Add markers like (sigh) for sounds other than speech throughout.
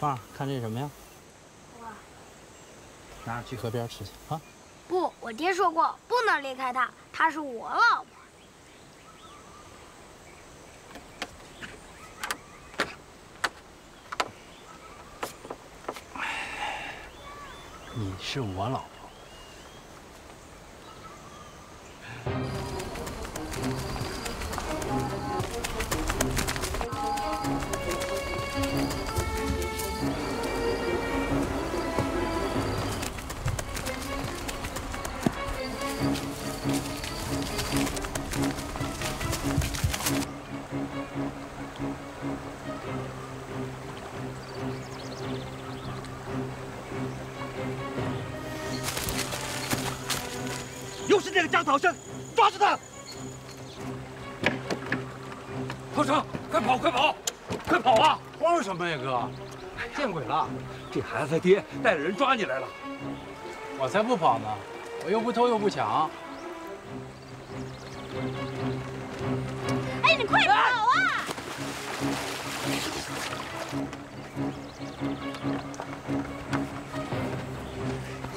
芳儿，看这是什么呀？哇，拿着去河边吃去啊！不，我爹说过不能离开他，他是我老婆。你是我老婆。又是那个张涛生，抓住他！涛生，快跑，快跑，快跑啊！慌什么呀，哥？见鬼了！这孩子他爹带着人抓你来了。我才不跑呢，我又不偷又不抢。哎，你快跑啊！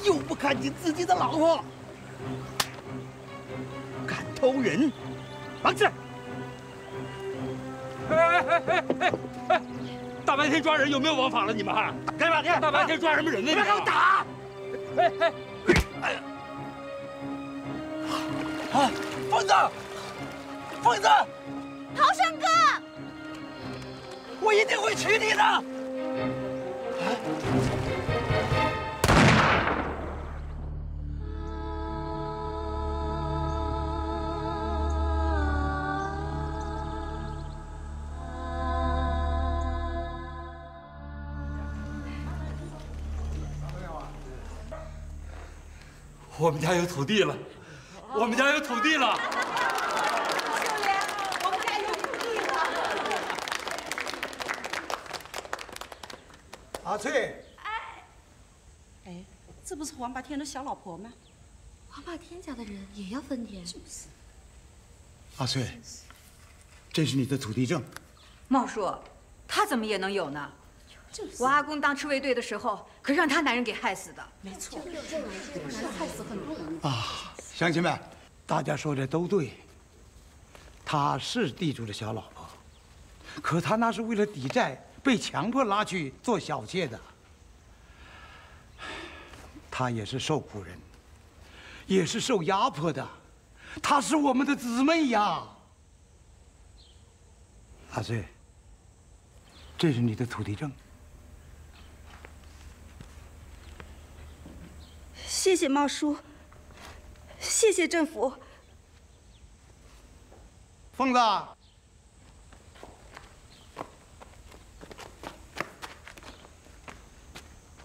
又不看紧自己的老婆，敢偷人，绑起来！哎哎哎哎哎哎！大白天抓人有没有王法了？你们还干嘛呢？大白天抓什么人呢？别给我打！哎哎哎呀！啊，疯子，疯子，涛生哥，我一定会娶你的。我们家有土地了，我们家有土地了。秀莲，我们家有土地了。阿翠，哎，哎这不是王八天的小老婆吗？王霸天家的人也要分田，是不是。阿翠，这是你的土地证。茂叔，他怎么也能有呢？我阿公当赤卫队的时候，可是让他男人给害死的。没错，害死很多人。啊，乡亲们，大家说的都对。她是地主的小老婆，可她那是为了抵债，被强迫拉去做小妾的。她也是受苦人，也是受压迫的。她是我们的姊妹呀。阿翠，这是你的土地证。谢谢茂叔，谢谢政府。疯子，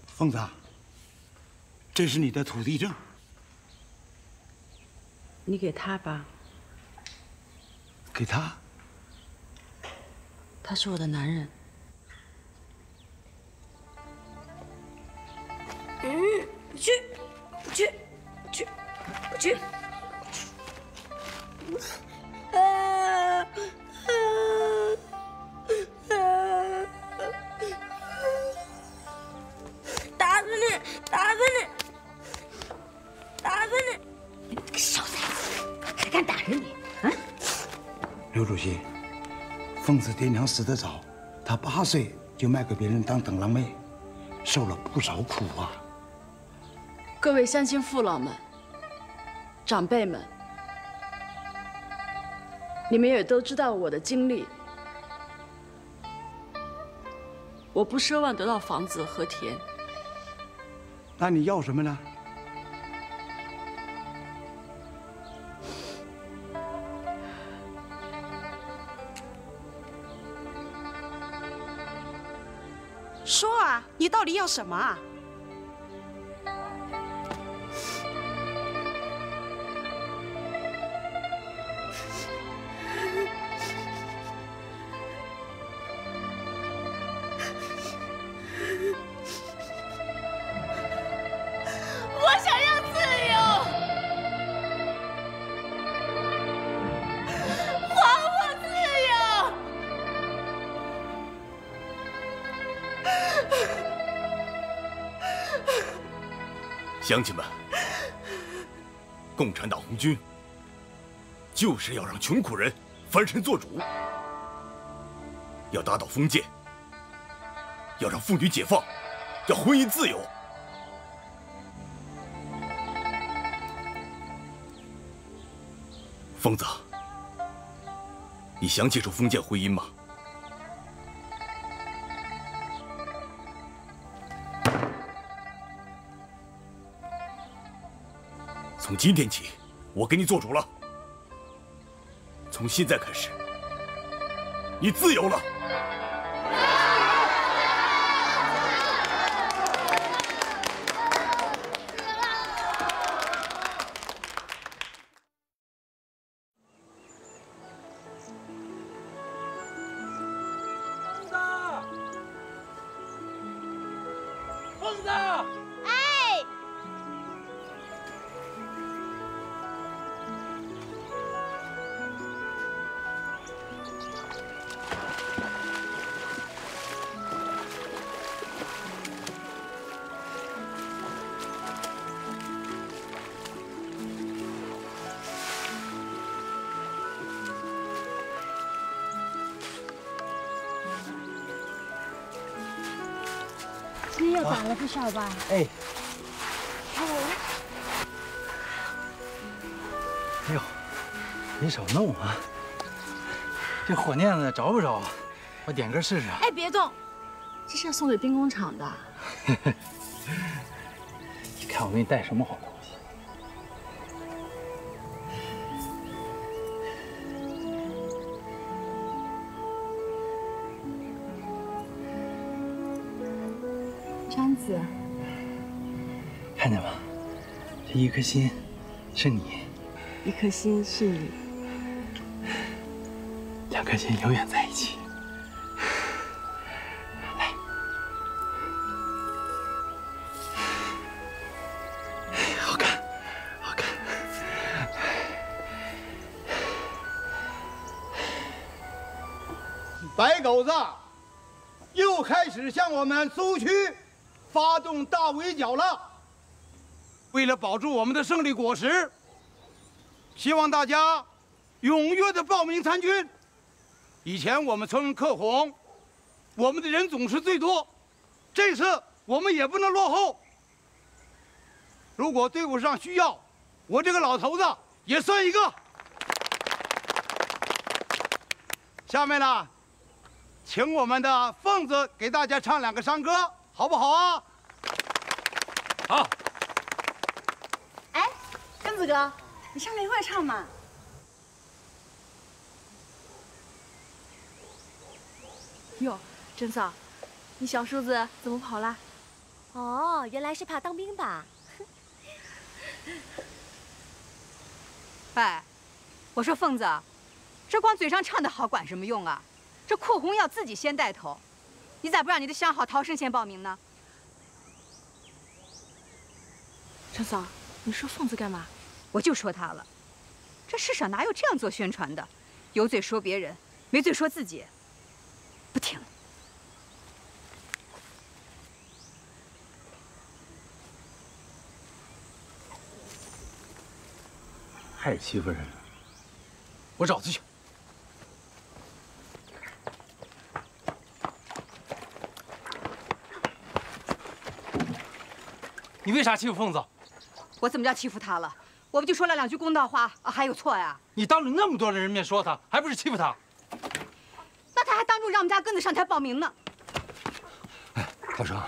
疯子，这是你的土地证。你给他吧，给他。他是我的男人。嗯，去，不去，不去，去。啊啊啊！打死你！打死你！打死你！你个小崽子，还敢打人你？啊！刘主席，疯子爹娘死得早，他八岁就卖给别人当等郎妹，受了不少苦啊。各位乡亲父老们、长辈们，你们也都知道我的经历。我不奢望得到房子和田，那你要什么呢？说啊，你到底要什么啊？乡亲们，共产党红军就是要让穷苦人翻身做主，要打倒封建，要让妇女解放，要婚姻自由。疯子，你想解除封建婚姻吗？从今天起，我给你做主了。从现在开始，你自由了。少吧？哎，哎，哎呦，你少弄啊！这火念子着不着？我点根试试。哎，别动，这是要送给兵工厂的。(laughs) 你看我给你带什么好看见吗？这一颗心是你，一颗心是你，两颗心永远在一起。来，好看，好看。白狗子又开始向我们苏区发动大围剿了。为了保住我们的胜利果实，希望大家踊跃的报名参军。以前我们村克红，我们的人总是最多，这次我们也不能落后。如果队伍上需要，我这个老头子也算一个。下面呢，请我们的凤子给大家唱两个山歌，好不好啊？好。哎，根子哥，你上来一块唱嘛。哟，真嫂，你小叔子怎么跑了？哦，原来是怕当兵吧？(laughs) 哎，我说凤子，这光嘴上唱的好管什么用啊？这扩红要自己先带头，你咋不让你的相好陶生先报名呢？陈嫂，你说凤子干嘛？我就说他了，这世上哪有这样做宣传的？有嘴说别人，没嘴说自己。不听了。还是欺负人了，我找他去。你为啥欺负凤子？我怎么叫欺负他了？我不就说了两句公道话啊，还有错呀？你当着那么多的人面说他，还不是欺负他？那他还当众让我们家根子上台报名呢。哎涛生，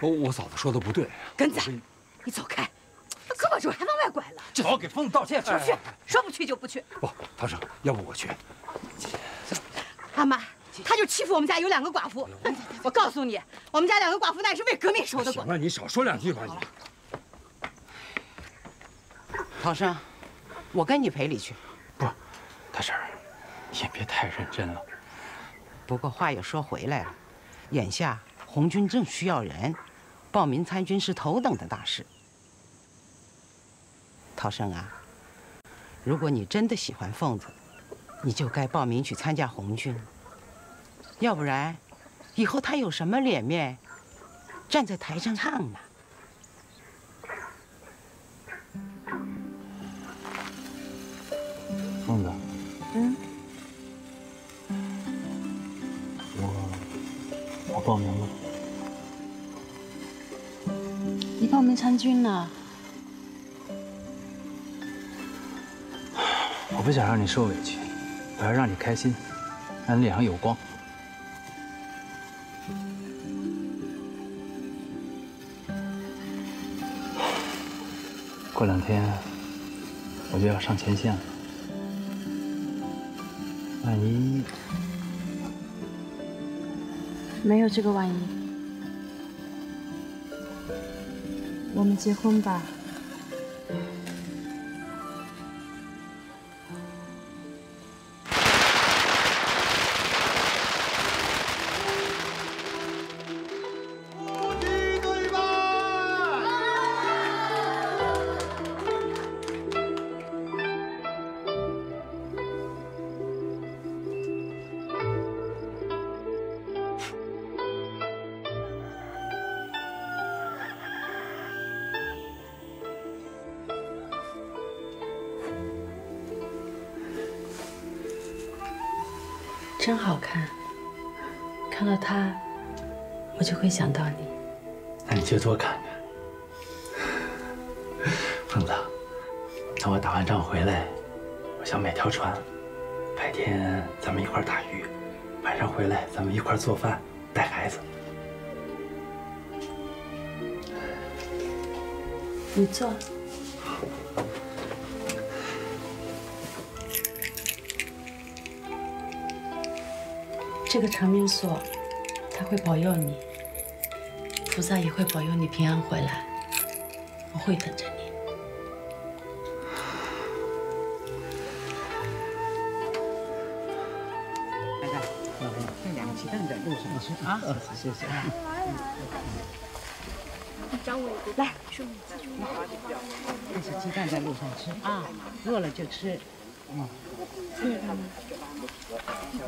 我我嫂子说的不对。根子，你走开，胳膊肘还往外拐了。这早给凤子道歉。不去，说不去就不去。不，涛生，要不我去。阿妈，他就欺负我们家有两个寡妇。我告诉你，我们家两个寡妇那是为革命守的行了，你少说两句吧你。涛生，我跟你赔礼去。不，大婶儿，你也别太认真了。不过话又说回来了，眼下红军正需要人，报名参军是头等的大事。涛生啊，如果你真的喜欢凤子，你就该报名去参加红军。要不然，以后他有什么脸面站在台上唱呢？我报名了。你报名参军了？我不想让你受委屈，我要让你开心，让你脸上有光。过两天我就要上前线了，万一没有这个万一，我们结婚吧。会想到你。那你就多看看。(laughs) 凤子，等我打完仗回来，我想买条船，白天咱们一块打鱼，晚上回来咱们一块做饭，带孩子。你坐。这个长命锁，它会保佑你。菩萨也会保佑你平安回来，我会等着你。来来，这两个鸡蛋在路上吃啊！谢谢。找我来，说你自己这是鸡蛋在路上吃啊，饿了就吃。嗯，谢谢他们。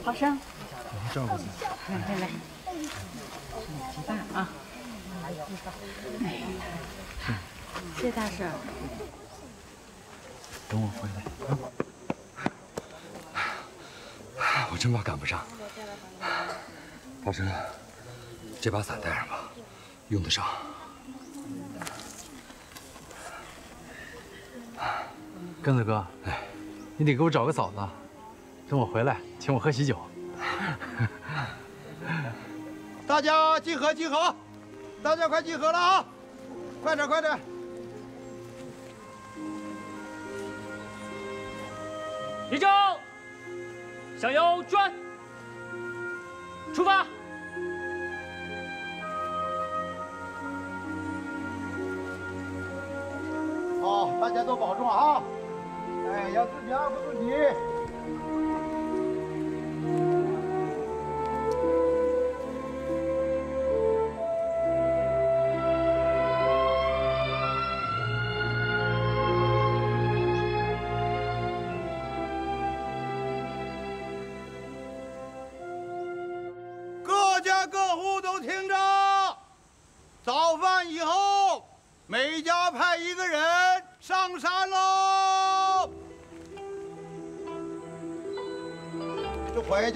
好生，我们照顾你。来来来，鸡蛋啊！哎呀，谢谢大婶。等我回来。我真怕赶不上。大师，这把伞带上吧，用得上。根子哥，哎，你得给我找个嫂子，等我回来请我喝喜酒。(laughs) 大家集合集合，大家快集合了啊！快点快点！立正，向右转，出发。好，大家都保重啊！哎，要自己爱护自己。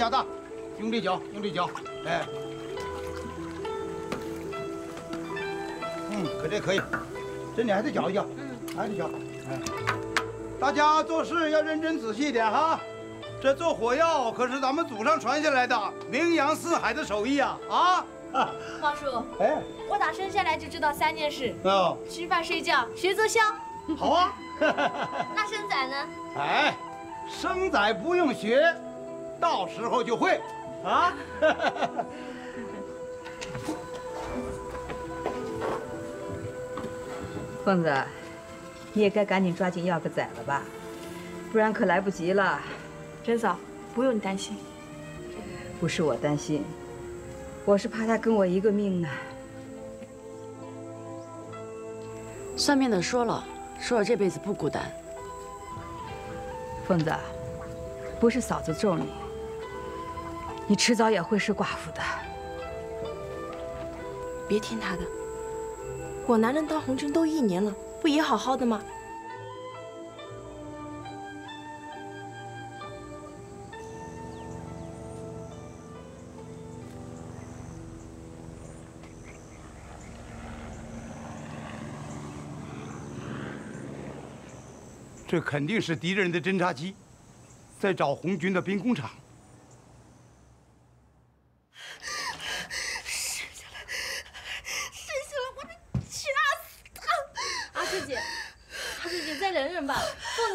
加大，用力搅，用力搅，哎，嗯，可这可以，这你还得搅一搅，嗯，还得搅，哎，大家做事要认真仔细一点哈。这做火药可是咱们祖上传下来的名扬四海的手艺啊！啊，王叔，哎，我打生下来就知道三件事：哦，吃饭、睡觉、学做香。好啊。(laughs) 那生仔呢？哎，生仔不用学，到时候就会啊。(laughs) 凤子，你也该赶紧抓紧要个崽了吧，不然可来不及了。珍嫂，不用你担心。不是我担心，我是怕他跟我一个命呢。算命的说了，说我这辈子不孤单。凤子，不是嫂子咒你，你迟早也会是寡妇的。别听他的，我男人当红军都一年了，不也好好的吗？这肯定是敌人的侦察机在找红军的兵工厂。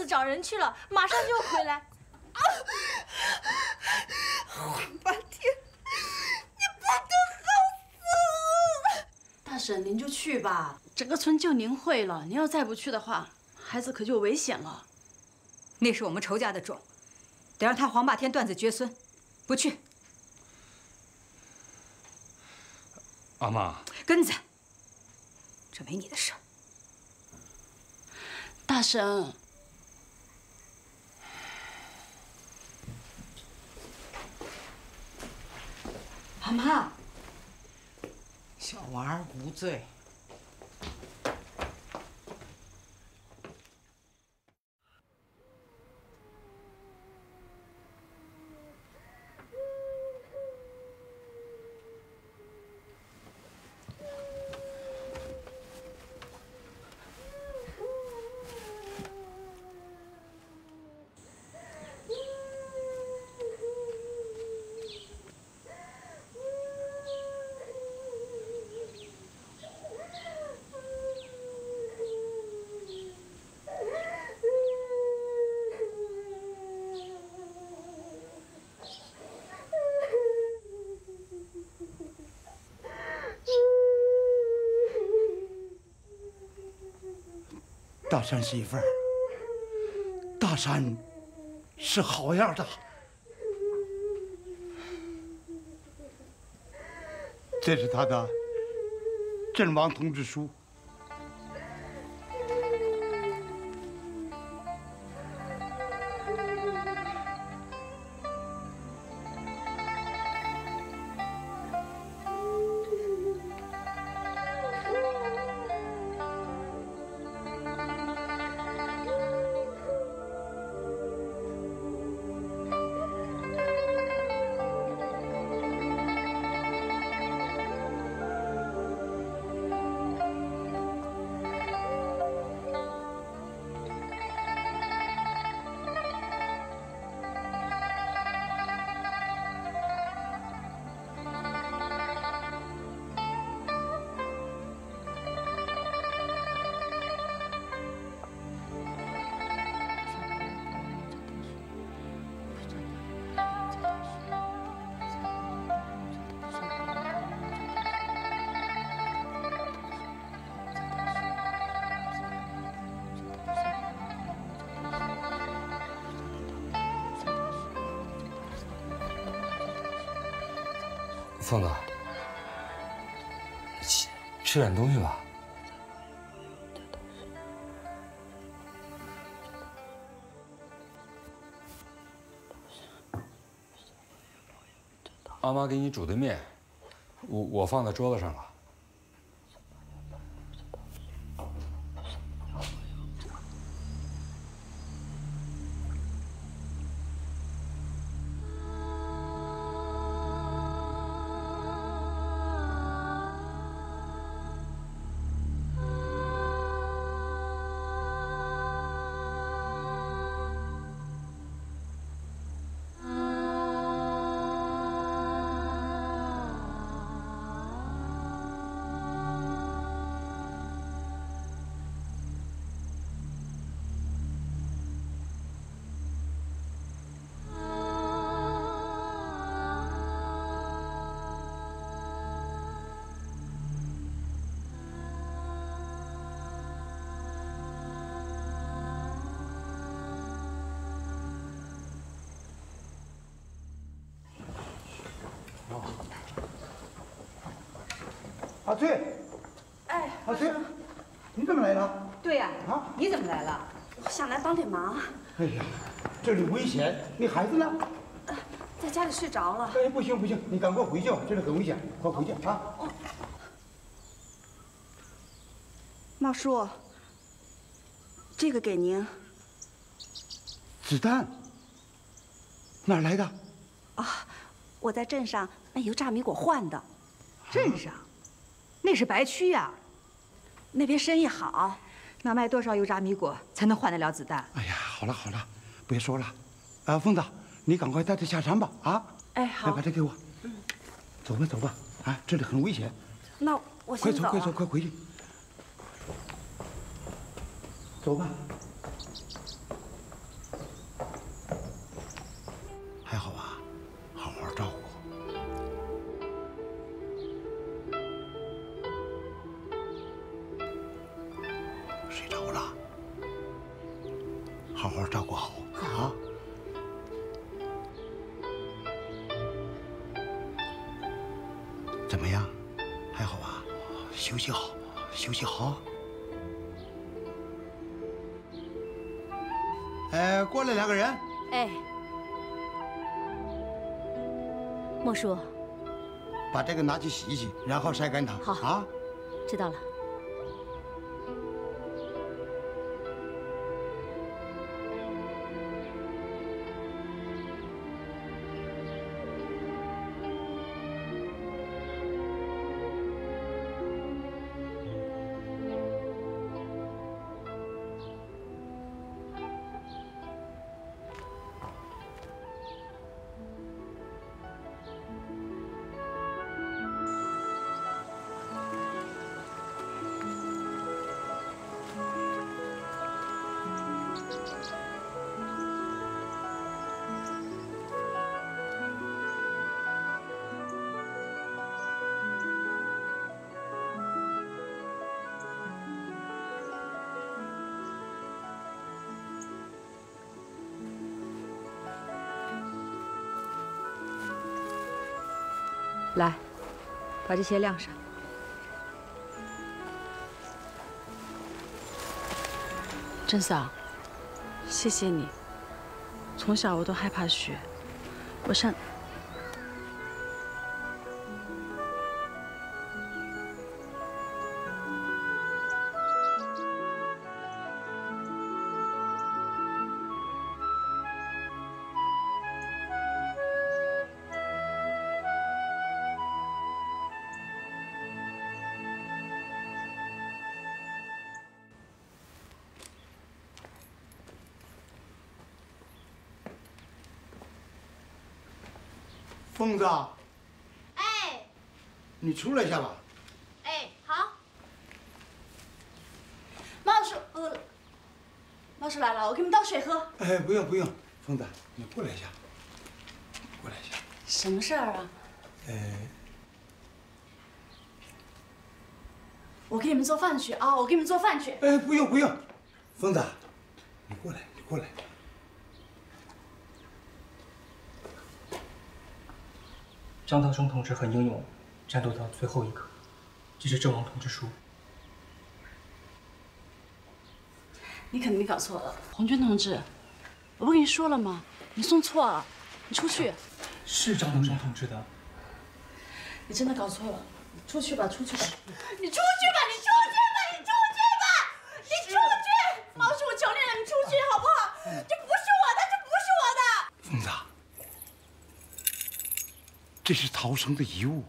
找人去了，马上就回来。啊！混半天，你不得好死！大婶，您就去吧，整个村就您会了。您要再不去的话，孩子可就危险了。那是我们仇家的种，得让他黄霸天断子绝孙。不去，阿妈，根子，这没你的事。大婶，阿妈，小娃儿无罪。大山媳妇儿，大山是好样的。这是他的阵亡通知书。吃点东西吧。阿妈给你煮的面，我我放在桌子上了。阿翠，哎，阿翠，你怎么来了？对呀、啊，你怎么来了？我想来帮点忙，哎呀，这里危险，你孩子呢？在家里睡着了。哎，不行不行，你赶快回去吧，这里很危险，快回去啊！茂叔，这个给您。子弹哪儿来的？啊，我在镇上卖油炸米果换的。镇上，那是白区呀、那边生意好，那卖多少油炸米果才能换得了子弹？哎呀，好了好了，别说了。啊，凤子，你赶快带他下山吧。啊，哎，好。把这给我。嗯。走吧走吧，啊，这里很危险。那我先快先走。快走快回去。走吧。叔，把这个拿去洗一洗，然后晒干它。好啊，知道了。把这些晾上。郑嫂，谢谢你。从小我都害怕雪，我上。凤子，哎你出来一下吧。哎，好。毛叔饿了，毛叔来了，我给你们倒水喝。哎，不用不用，疯子，你过来一下，过来一下。什么事儿啊？哎，我给你们做饭去啊！我给你们做饭去。哎，不用不用，疯子，你过来，你过来。张道生同志很英勇，战斗到最后一刻。这是阵亡通知书。你肯定搞错了，红军同志，我不跟你说了吗？你送错了，你出去。是张道生同志的。你真的搞错了，出去吧，出去吧。你出去吧，你出去吧，你出去吧，你出去！毛叔，我求你了，你出去好不好？这不是我的，这不是我的。凤子，这是逃生的遗物。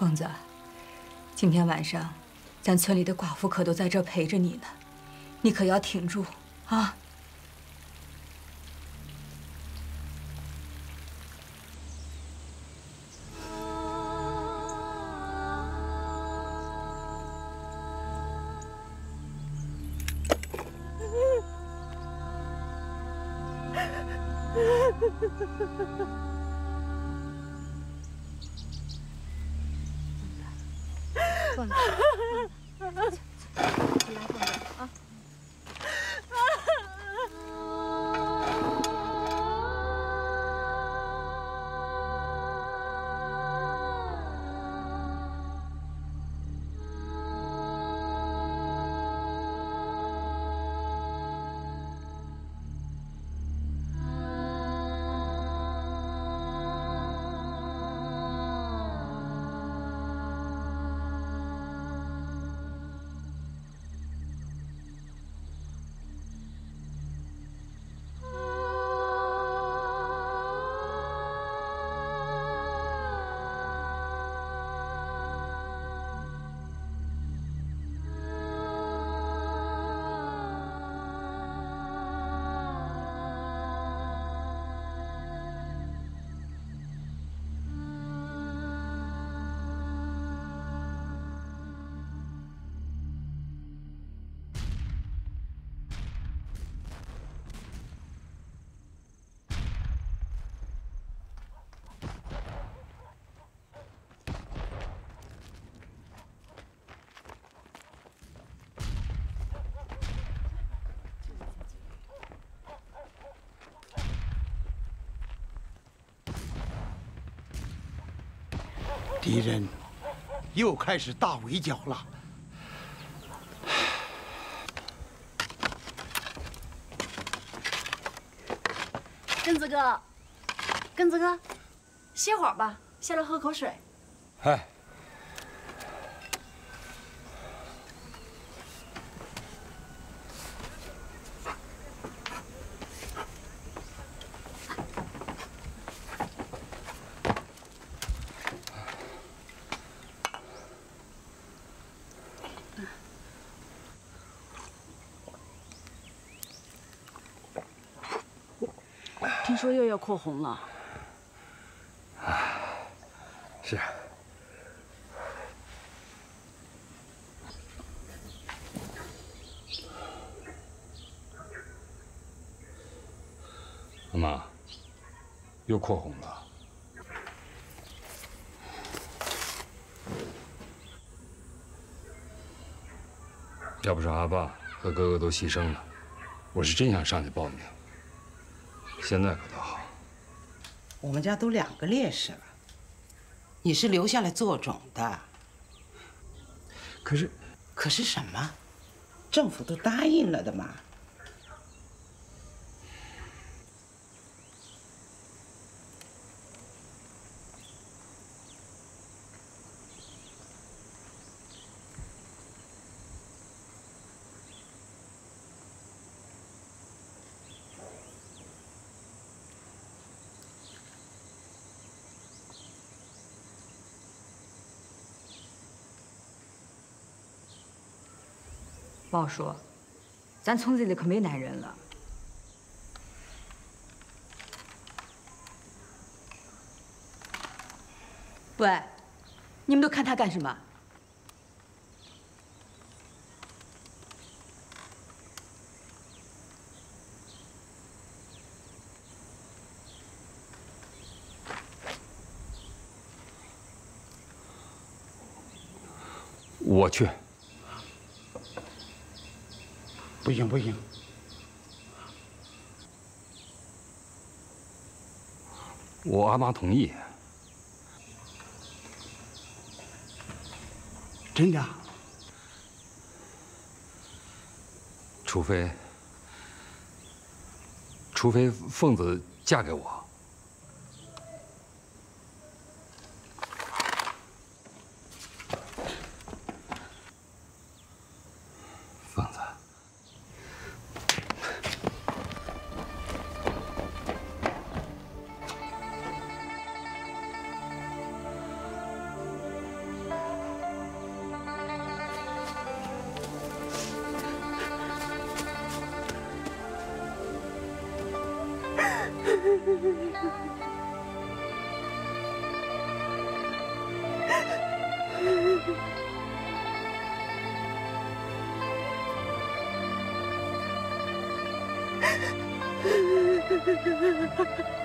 凤子，今天晚上，咱村里的寡妇可都在这陪着你呢，你可要挺住啊！敌人又开始大围剿了。根子哥，根子哥，歇会儿吧，下来喝口水。哎，说又要扩红了，是。阿妈，又扩红了。要不是阿爸和哥哥都牺牲了，我是真想上去报名。现在可，我们家都两个烈士了，你是留下来做种的。可是，可是什么？政府都答应了的嘛。宝叔，咱村子里可没男人了。喂，你们都看他干什么？我去。不行不行，我阿妈同意。真的？除非，除非凤子嫁给我。大 (laughs)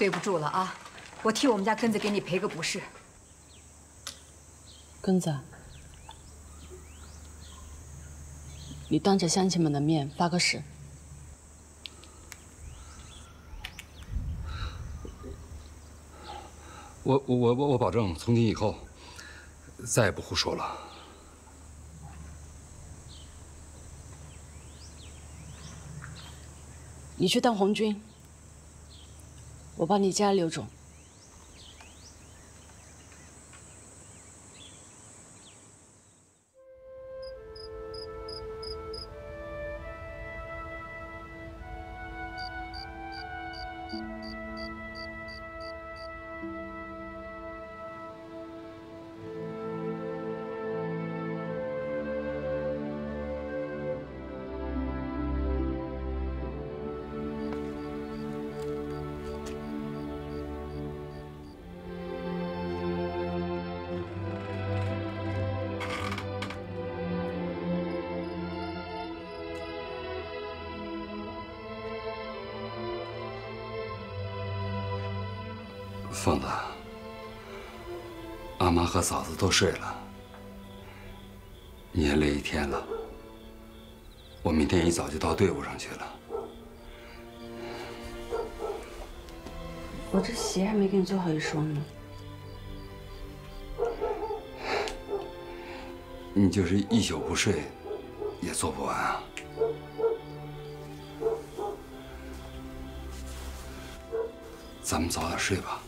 对不住了啊！我替我们家根子给你赔个不是。根子，你当着乡亲们的面发个誓。我我我我我保证，从今以后再也不胡说了。你去当红军，我帮你加刘总。和嫂子都睡了，你也累一天了。我明天一早就到队伍上去了。我这鞋还没给你做好一双呢。你就是一宿不睡，也做不完啊。咱们早点睡吧。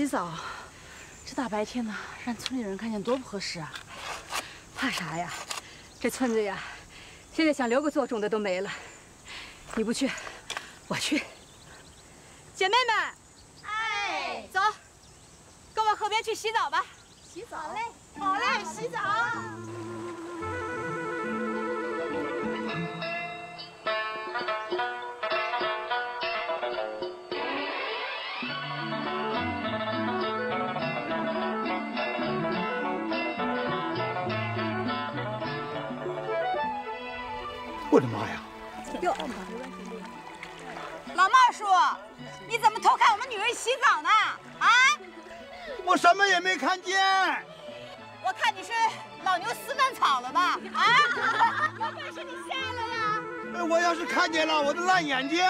洗澡，这大白天的，让村里人看见多不合适啊！怕啥呀？这村子呀，现在想留个做种的都没了。你不去，我去。姐妹们，哎，走，跟我河边去洗澡吧。洗澡嘞，好嘞，洗澡。洗澡呢？啊？我什么也没看见。我看你是老牛吃嫩草了吧？啊？有本事你下来呀！哎我要是看见了，我的烂眼睛。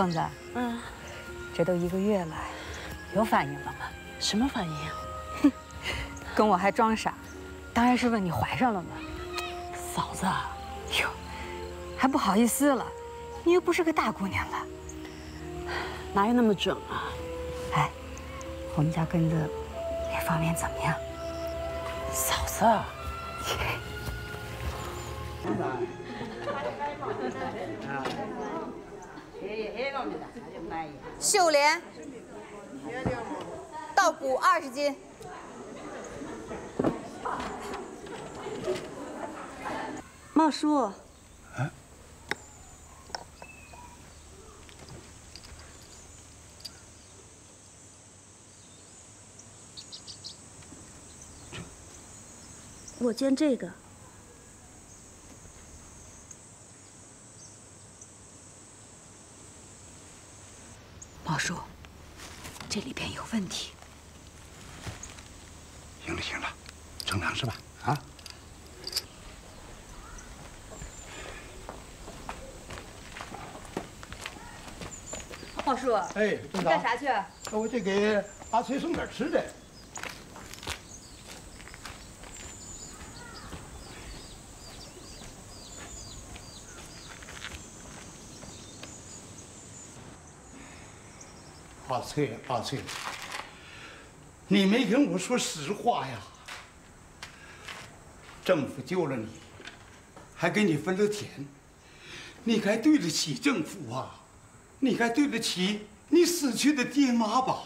凤子，嗯，这都一个月了，有反应了吗？什么反应？哼，(laughs) 跟我还装傻，当然是问你怀上了吗？嫂子，哟，还不好意思了，你又不是个大姑娘了，哪有那么准啊？哎，我们家根子那方面怎么样？嫂子，(laughs) 秀莲，稻谷二十斤。茂叔，我煎这个。茂叔，这里边有问题。行了行了，正常是吧？啊。茂叔，哎，你干啥去？我去给阿翠送点吃的。阿翠，阿翠，你没跟我说实话呀！政府救了你，还给你分了田，你该对得起政府啊！你该对得起你死去的爹妈吧？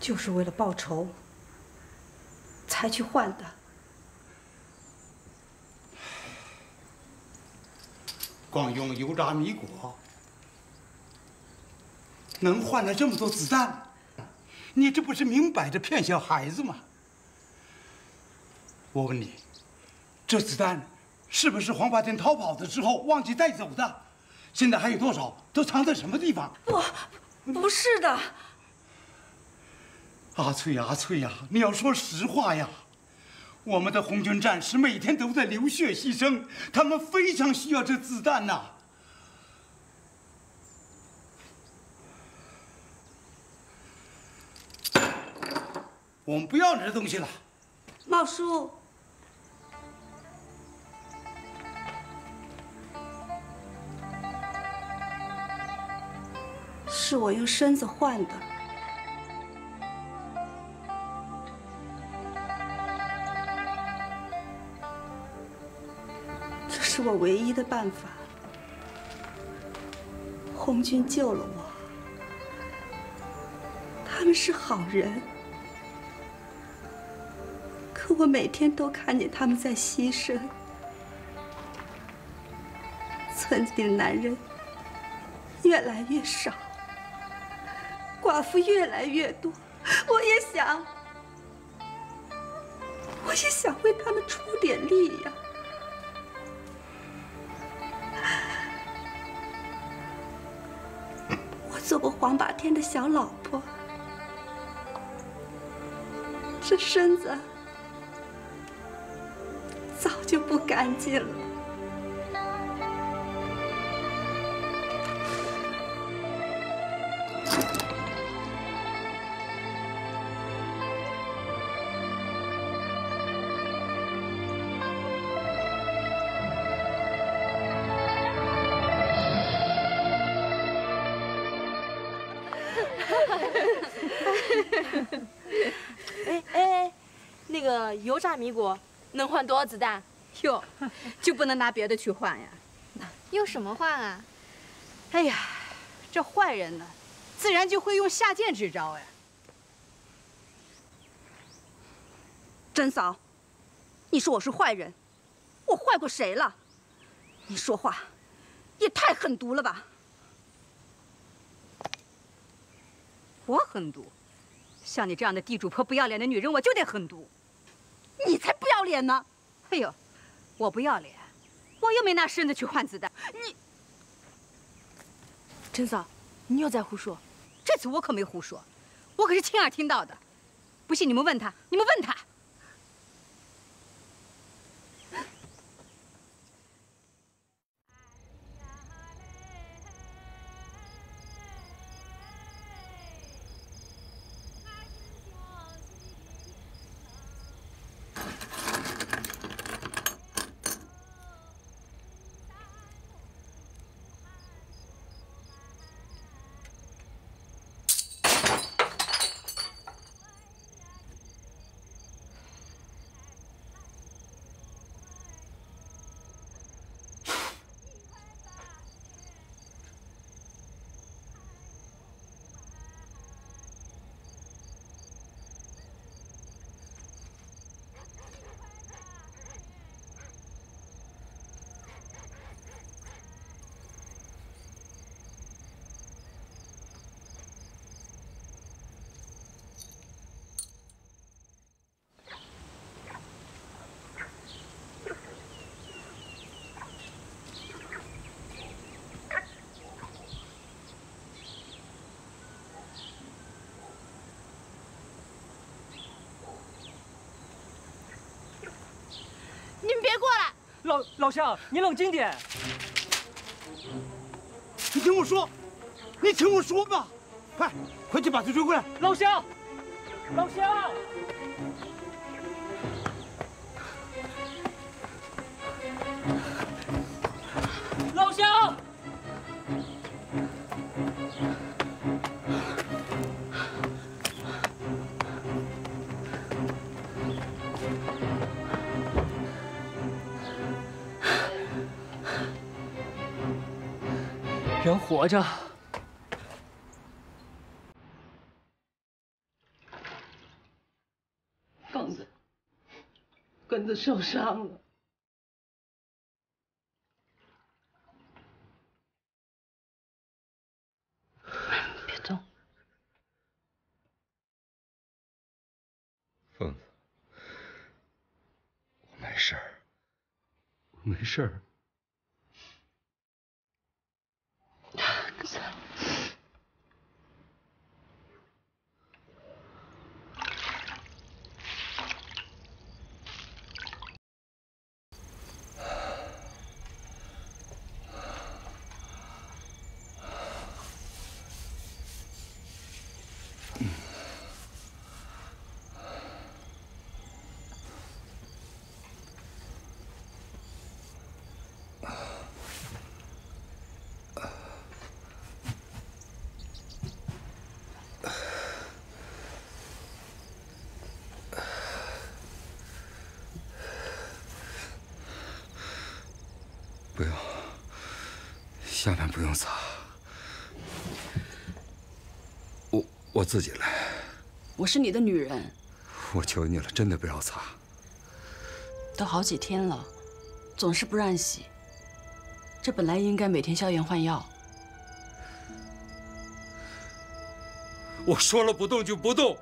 就是为了报仇才去换的。光用油炸米果能换来这么多子弹，你这不是明摆着骗小孩子吗？我问你，这子弹是不是黄八天逃跑的时候忘记带走的？现在还有多少？都藏在什么地方？不，不是的。阿翠呀，阿翠呀，你要说实话呀！我们的红军战士每天都在流血牺牲，他们非常需要这子弹呐。我们不要你这东西了，茂叔。是我用身子换的。这是我唯一的办法。红军救了我，他们是好人，我每天都看见他们在牺牲。村子里的男人越来越少。寡妇越来越多，我也想，我也想为他们出点力呀。我做过黄霸天的小老婆，这身子就不干净了。(laughs) 哎哎，那个油炸米果能换多少子弹？哟，(laughs) 就不能拿别的去换呀？用什么换啊？哎呀，这坏人呢，自然就会用下贱之招呀。甄嫂，你说我是坏人，我坏过谁了？你说话也太狠毒了吧！我狠毒？像你这样的地主婆、不要脸的女人，我就得狠毒。你才不要脸呢！哎呦，我不要脸，我又没拿身子去换子弹。你，陈嫂，你又在胡说。这次我可没胡说，我可是亲耳听到的。不信你们问他，你们问他。你们别过来！老老乡，你冷静点。你听我说，你听我说吧，快，快去把他追回来。老乡，老乡。活着。凤子，棍子受伤了。别动。凤子，我没事儿，我没事儿。不用，下面不用擦，我我自己来。我是你的女人，我求你了，真的不要擦。都好几天了，总是不让洗。这本来应该每天消炎换药。我说了不动就不动。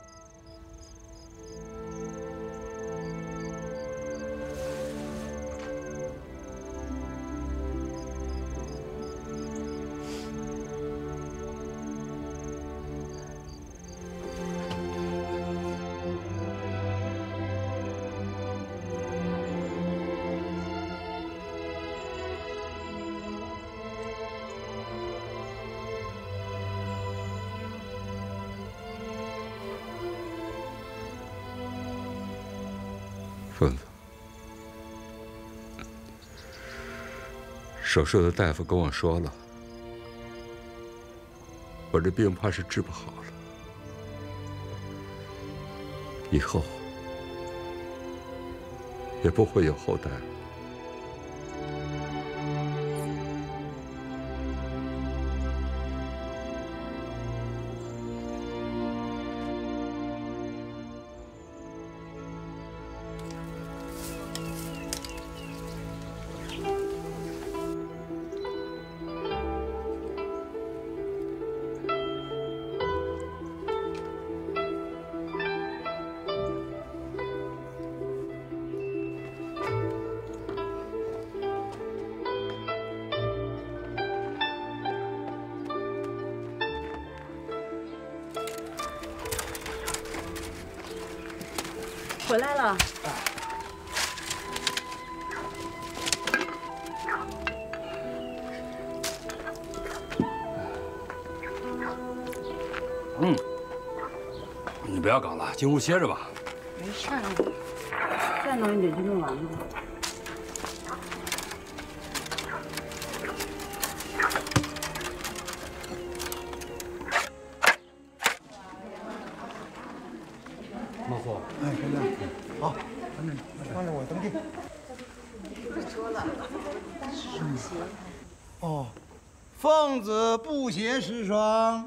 手术的大夫跟我说了，我这病怕是治不好了，以后也不会有后代了。进屋歇着吧。没事儿，再弄一点就弄完了。孟父，哎，先生，好，反正放着我登记。不是说了，是鞋。哦，凤子布鞋十双。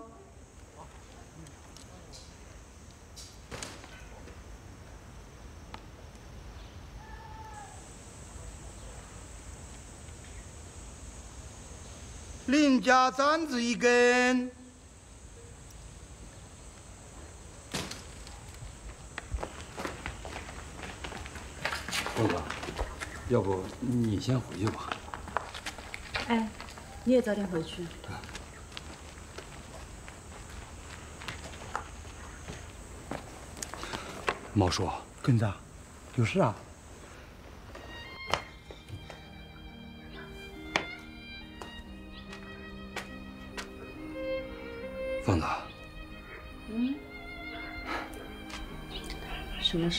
另加簪子一根。凤子，要不你先回去吧。哎，你也早点回去。毛叔，根子，有事啊？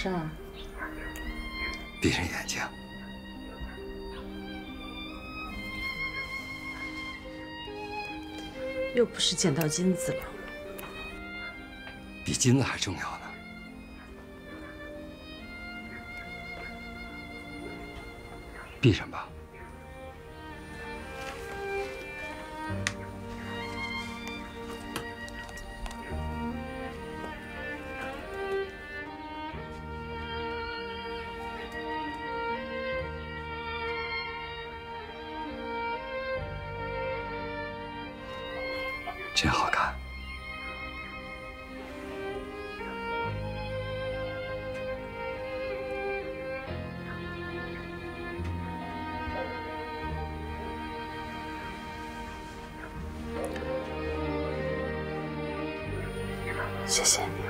事儿？闭上眼睛。又不是捡到金子了。比金子还重要呢。闭上吧。谢谢你。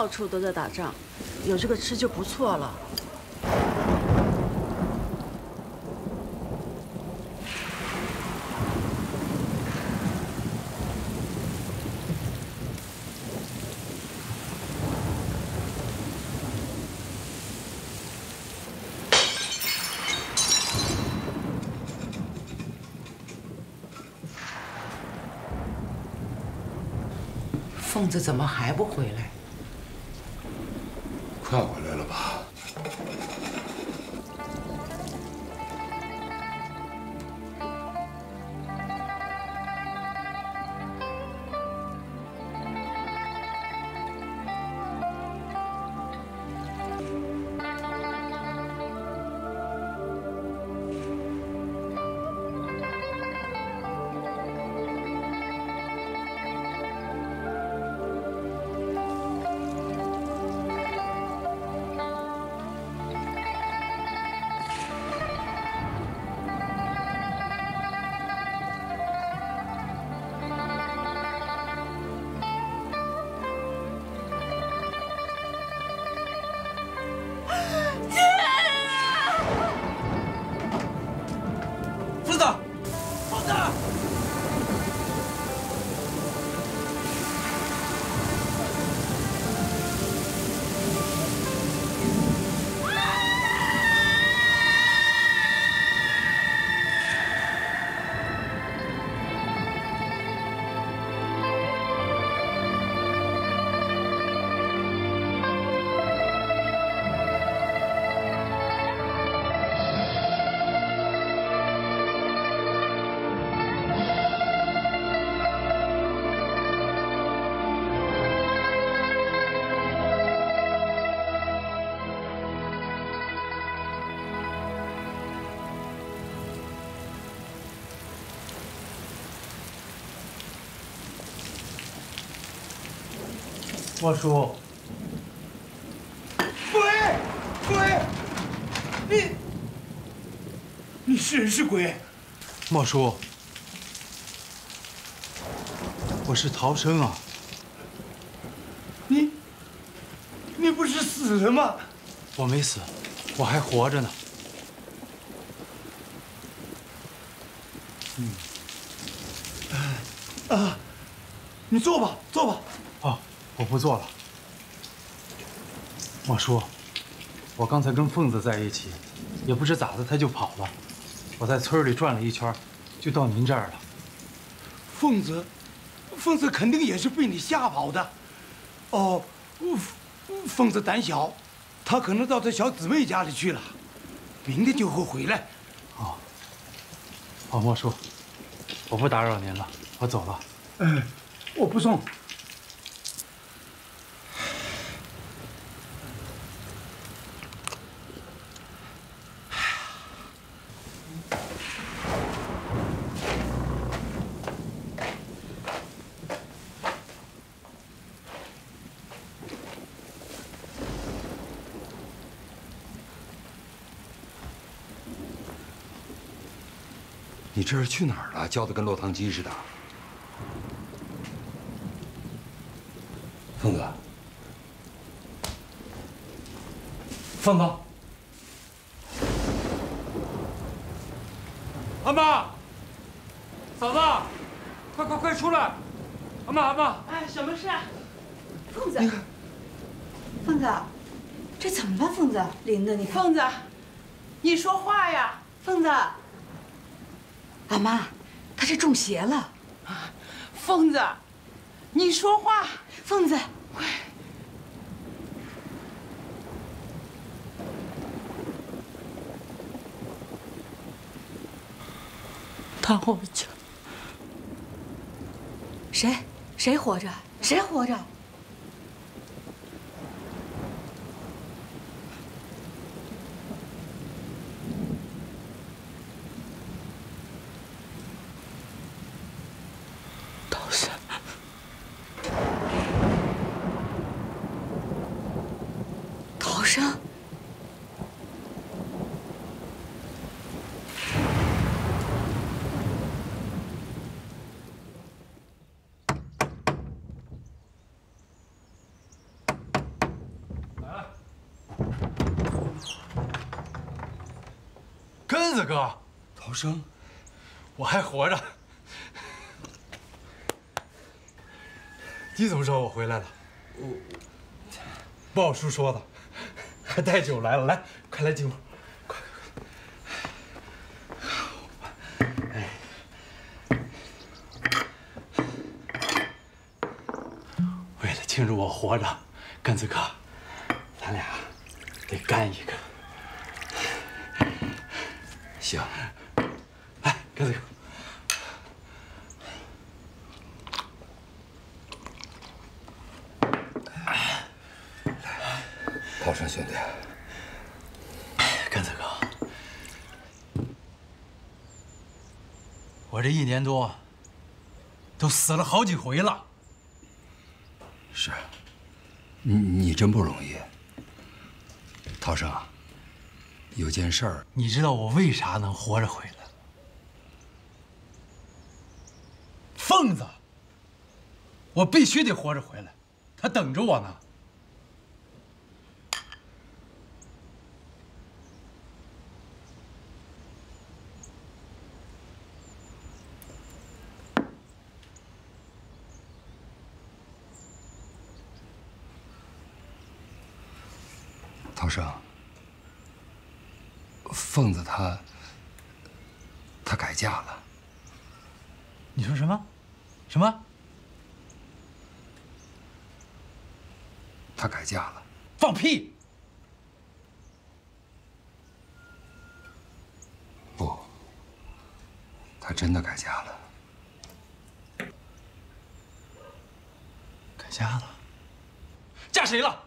到处都在打仗，有这个吃就不错了。凤子怎么还不回来？莫叔，鬼鬼，你你是人是鬼？莫叔，我是逃生啊！你你不是死了吗？我没死，我还活着呢。嗯，啊，你坐吧，做了。莫叔，我刚才跟凤子在一起，也不知咋的，他就跑了。我在村里转了一圈，就到您这儿了。凤子，凤子肯定也是被你吓跑的。哦，凤子胆小，她可能到她小姊妹家里去了，明天就会回来。哦，好，莫叔，我不打扰您了，我走了。哎，我不送。这是去哪儿了？叫的跟落汤鸡似的。凤子，凤子，阿妈，嫂子，快快快出来！阿妈阿妈，哎，什么事啊？凤子，凤子，这怎么了？凤子，淋的你看。凤子，你说话呀，凤子。俺妈，他是中邪了。疯子，你说话，疯子，快！他活着，谁？谁活着？谁活着？逃生，逃生。根子哥，逃生，我还活着。你怎么知道我回来了？我鲍叔说的，还带酒来了。来，快来进屋。快快快！哎，为了庆祝我活着，根子哥，咱俩得干一个。行，来，根子哥。逃生兄弟，根子哥，我这一年多都死了好几回了。是，你你真不容易。涛生，有件事儿，你知道我为啥能活着回来？凤子，我必须得活着回来，他等着我呢。涛生，凤子她她改嫁了。你说什么？什么？她改嫁了？放屁！不，她真的改嫁了。改嫁了？嫁谁了？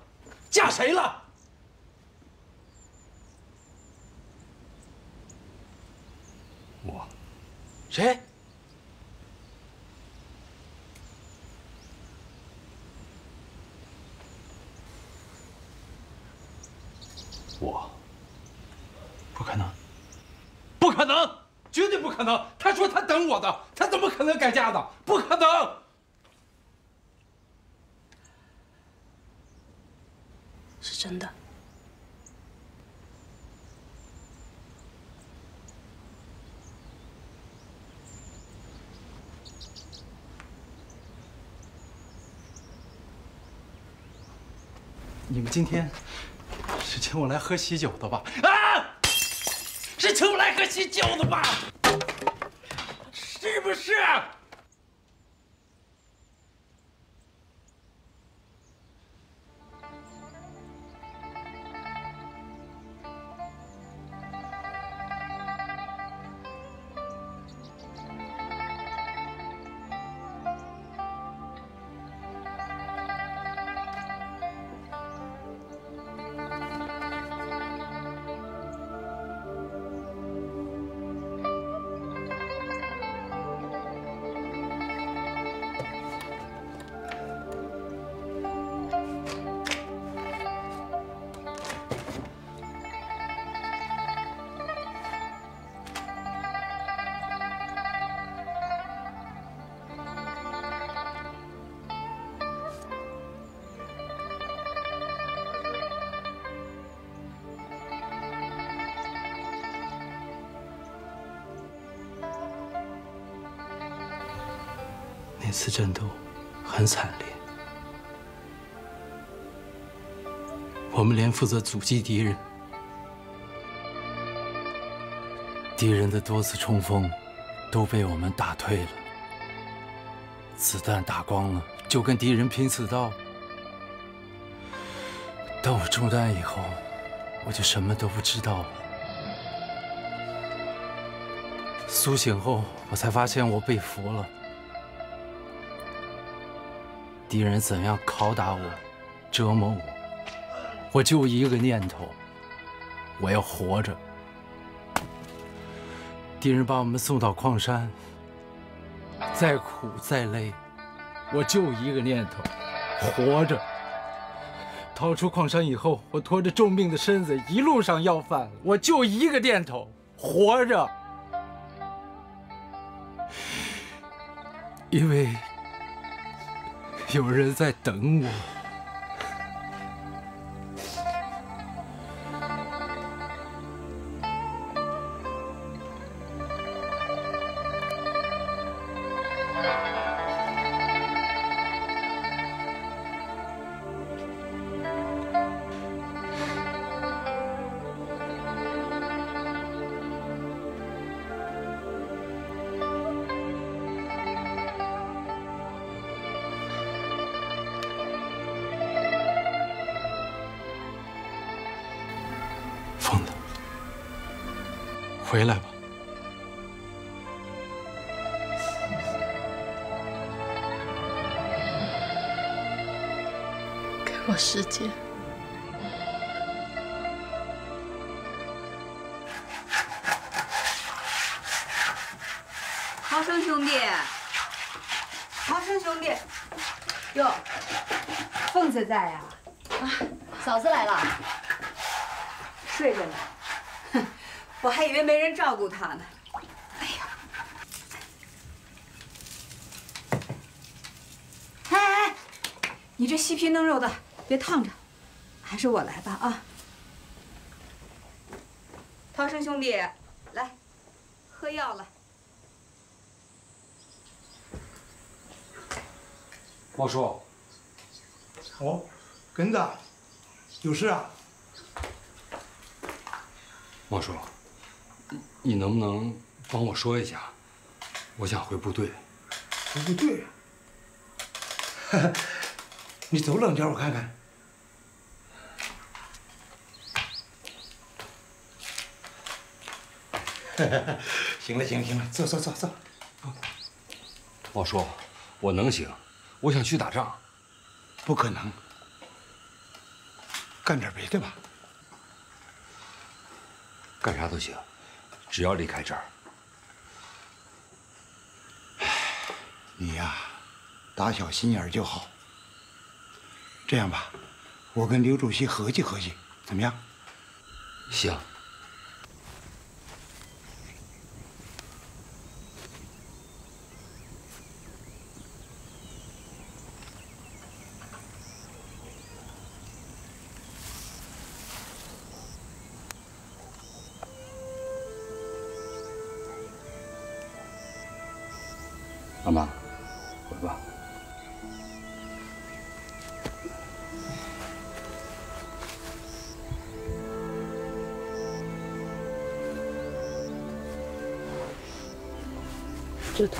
嫁谁了？我。谁？我。不可能！不可能！绝对不可能！他说他等我的，他怎么可能改嫁的？不可能！是真的。你们今天是请我来喝喜酒的吧？啊！是请我来喝喜酒的吧？是不是？负责阻击敌人，敌人的多次冲锋都被我们打退了。子弹打光了，就跟敌人拼刺刀。当我中弹以后，我就什么都不知道了。苏醒后，我才发现我被俘了。敌人怎样拷打我、折磨我，我就一个念头：我要活着。敌人把我们送到矿山，再苦再累，我就一个念头：活着。逃出矿山以后，我拖着重病的身子一路上要饭，我就一个念头：活着。因为有人在等我。是我来吧啊。涛生兄弟，来，喝药了。莫叔，哦，根子，有事啊？莫叔，你能不能帮我说一下？我想回部队。回部队？(laughs) 你走冷点，我看看。(laughs) 行了行了行了，坐坐坐坐。莫叔，我能行，我想去打仗。不可能，干点别的吧。干啥都行，只要离开这儿。你呀，打小心眼就好。这样吧，我跟刘主席合计合计，怎么样？行。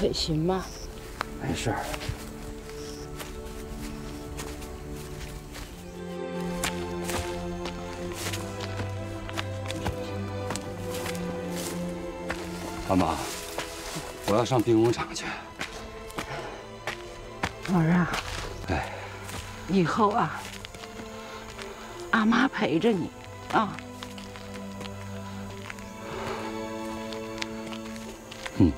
这腿行吗？没事儿。妈妈，我要上兵工厂去。我儿啊，哎，以后啊，阿妈陪着你啊。嗯。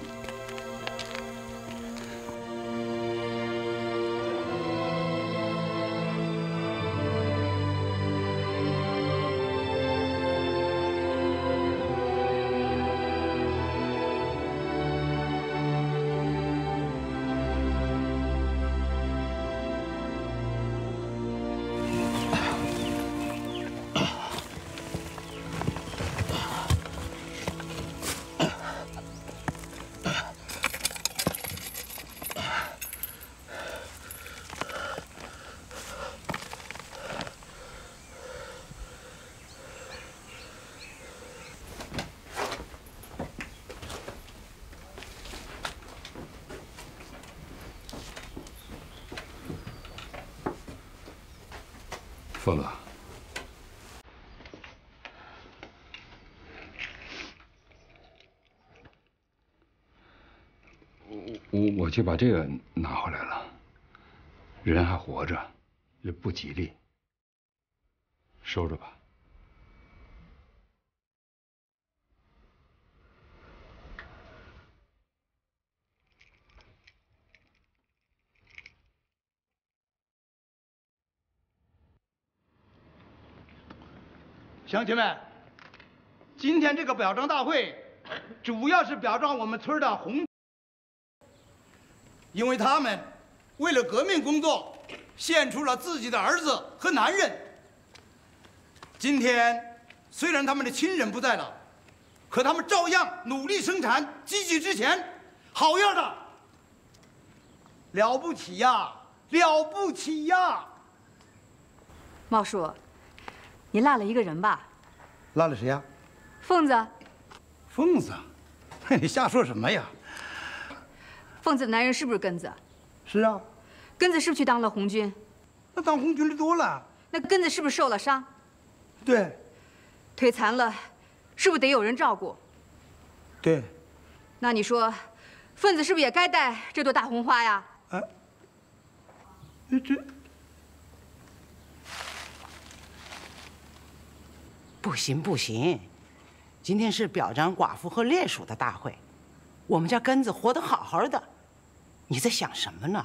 凤子，我我我去把这个拿回来了。人还活着，也不吉利，收着吧。乡亲们，今天这个表彰大会，主要是表彰我们村的红，因为他们为了革命工作，献出了自己的儿子和男人。今天虽然他们的亲人不在了，可他们照样努力生产，积极值钱，好样的！了不起呀，了不起呀！茂叔。你落了一个人吧？落了谁呀？凤子。凤子，(laughs) 你瞎说什么呀？凤子的男人是不是根子？是啊。根子是不是去当了红军？那当红军的多了。那根子是不是受了伤？对。腿残了，是不是得有人照顾？对。那你说，凤子是不是也该戴这朵大红花呀？哎。这。不行不行，今天是表彰寡妇和烈鼠的大会，我们家根子活得好好的，你在想什么呢？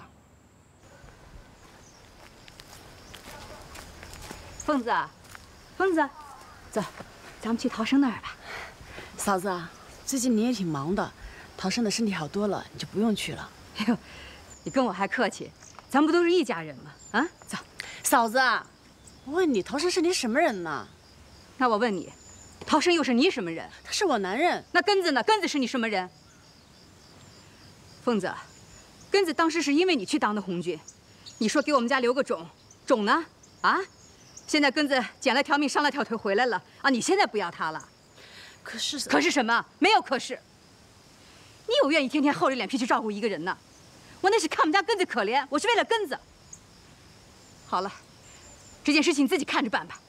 凤子，凤子，走，咱们去陶生那儿吧。嫂子，最近你也挺忙的，陶生的身体好多了，你就不用去了。(laughs) 哎呦，你跟我还客气，咱们不都是一家人吗？啊，走。嫂子，我问你，陶生是你什么人呢？那我问你，陶生又是你什么人？他是我男人。那根子呢？根子是你什么人？凤子，根子当时是因为你去当的红军，你说给我们家留个种，种呢？啊？现在根子捡了条命，伤了条腿回来了啊！你现在不要他了？可是可是什么？没有可是。你有愿意天天厚着脸皮去照顾一个人呢？我那是看我们家根子可怜，我是为了根子。好了，这件事情你自己看着办吧。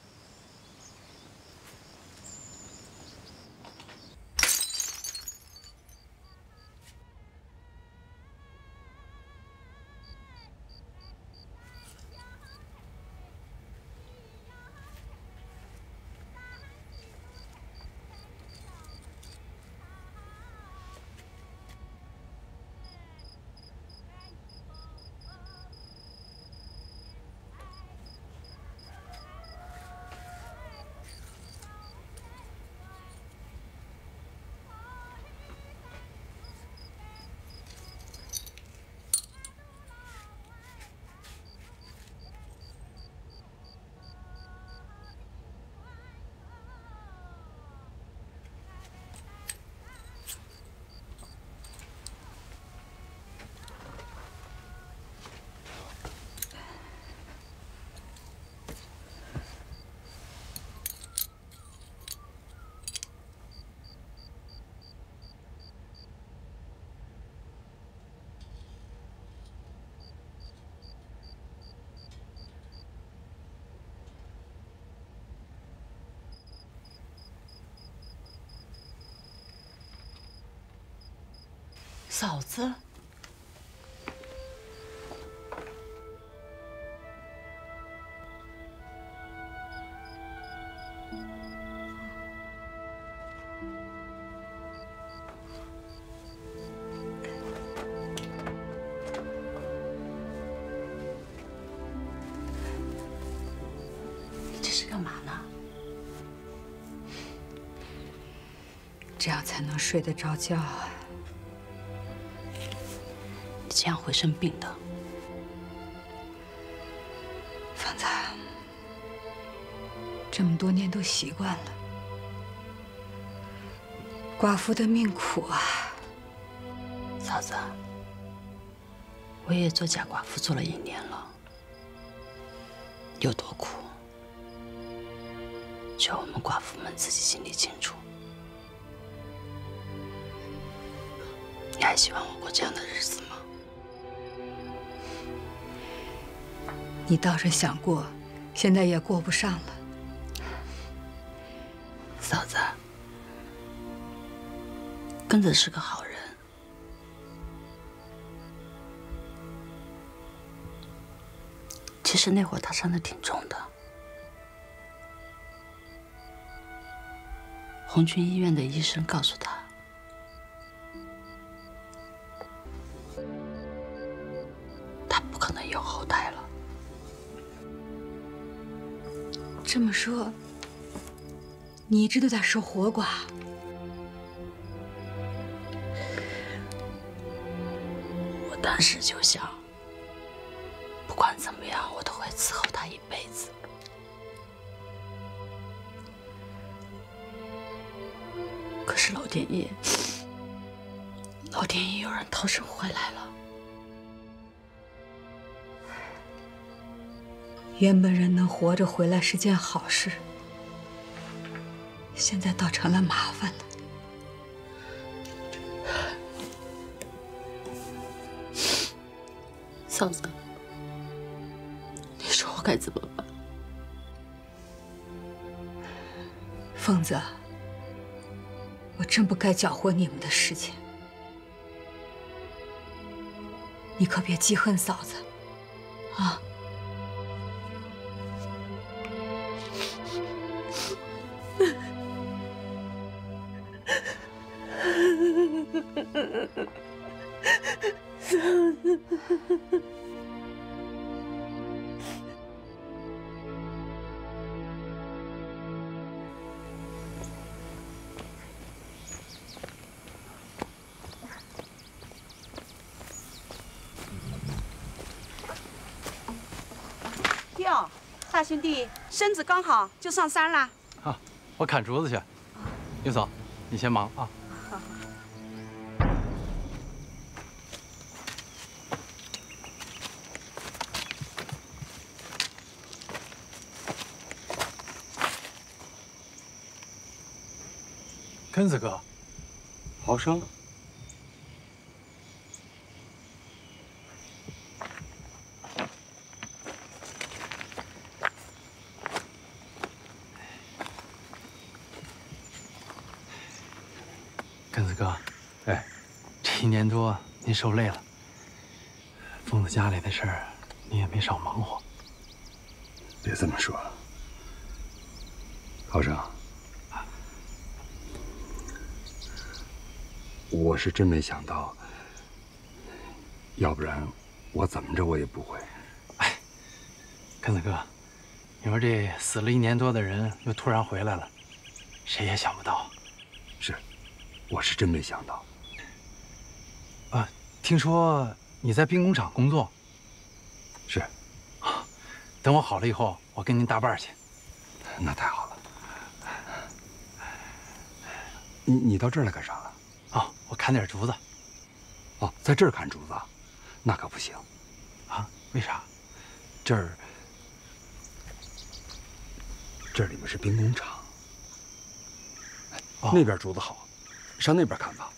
嫂子，你这是干嘛呢？这样才能睡得着觉这样会生病的，芳子，这么多年都习惯了。寡妇的命苦啊，嫂子，我也做假寡妇做了一年了，你倒是想过现在也过不上了。嫂子，根子是个好人，其实那会儿他伤的挺重的。红军医院的医生告诉他，说，你一直都在守活寡？我当时就想，不管怎么样，我都会伺候他一辈子。可是老天爷，老天爷有人逃生回来了。原本活着回来是件好事，现在倒成了麻烦了。嫂子，你说我该怎么办？凤子，我真不该搅和你们的事情，你可别记恨嫂子，啊！弟，身子刚好，就上山了。啊，我砍竹子去。玉嫂，你先忙啊。根子哥，豪生，根子哥，哎，这一年多您受累了，疯子家里的事儿你也没少忙活。别这么说，浩生，我是真没想到，要不然我怎么着我也不会。哎根子哥，你说这死了一年多的人又突然回来了，谁也想不到。是，我是真没想到。啊，听说你在兵工厂工作？是。等我好了以后，我跟您搭伴去。那太好了。你你到这儿来干啥了？哦，我砍点竹子。哦，在这儿砍竹子，那可不行。啊？为啥？这儿这里面是兵工厂。那边竹子好，上那边砍吧。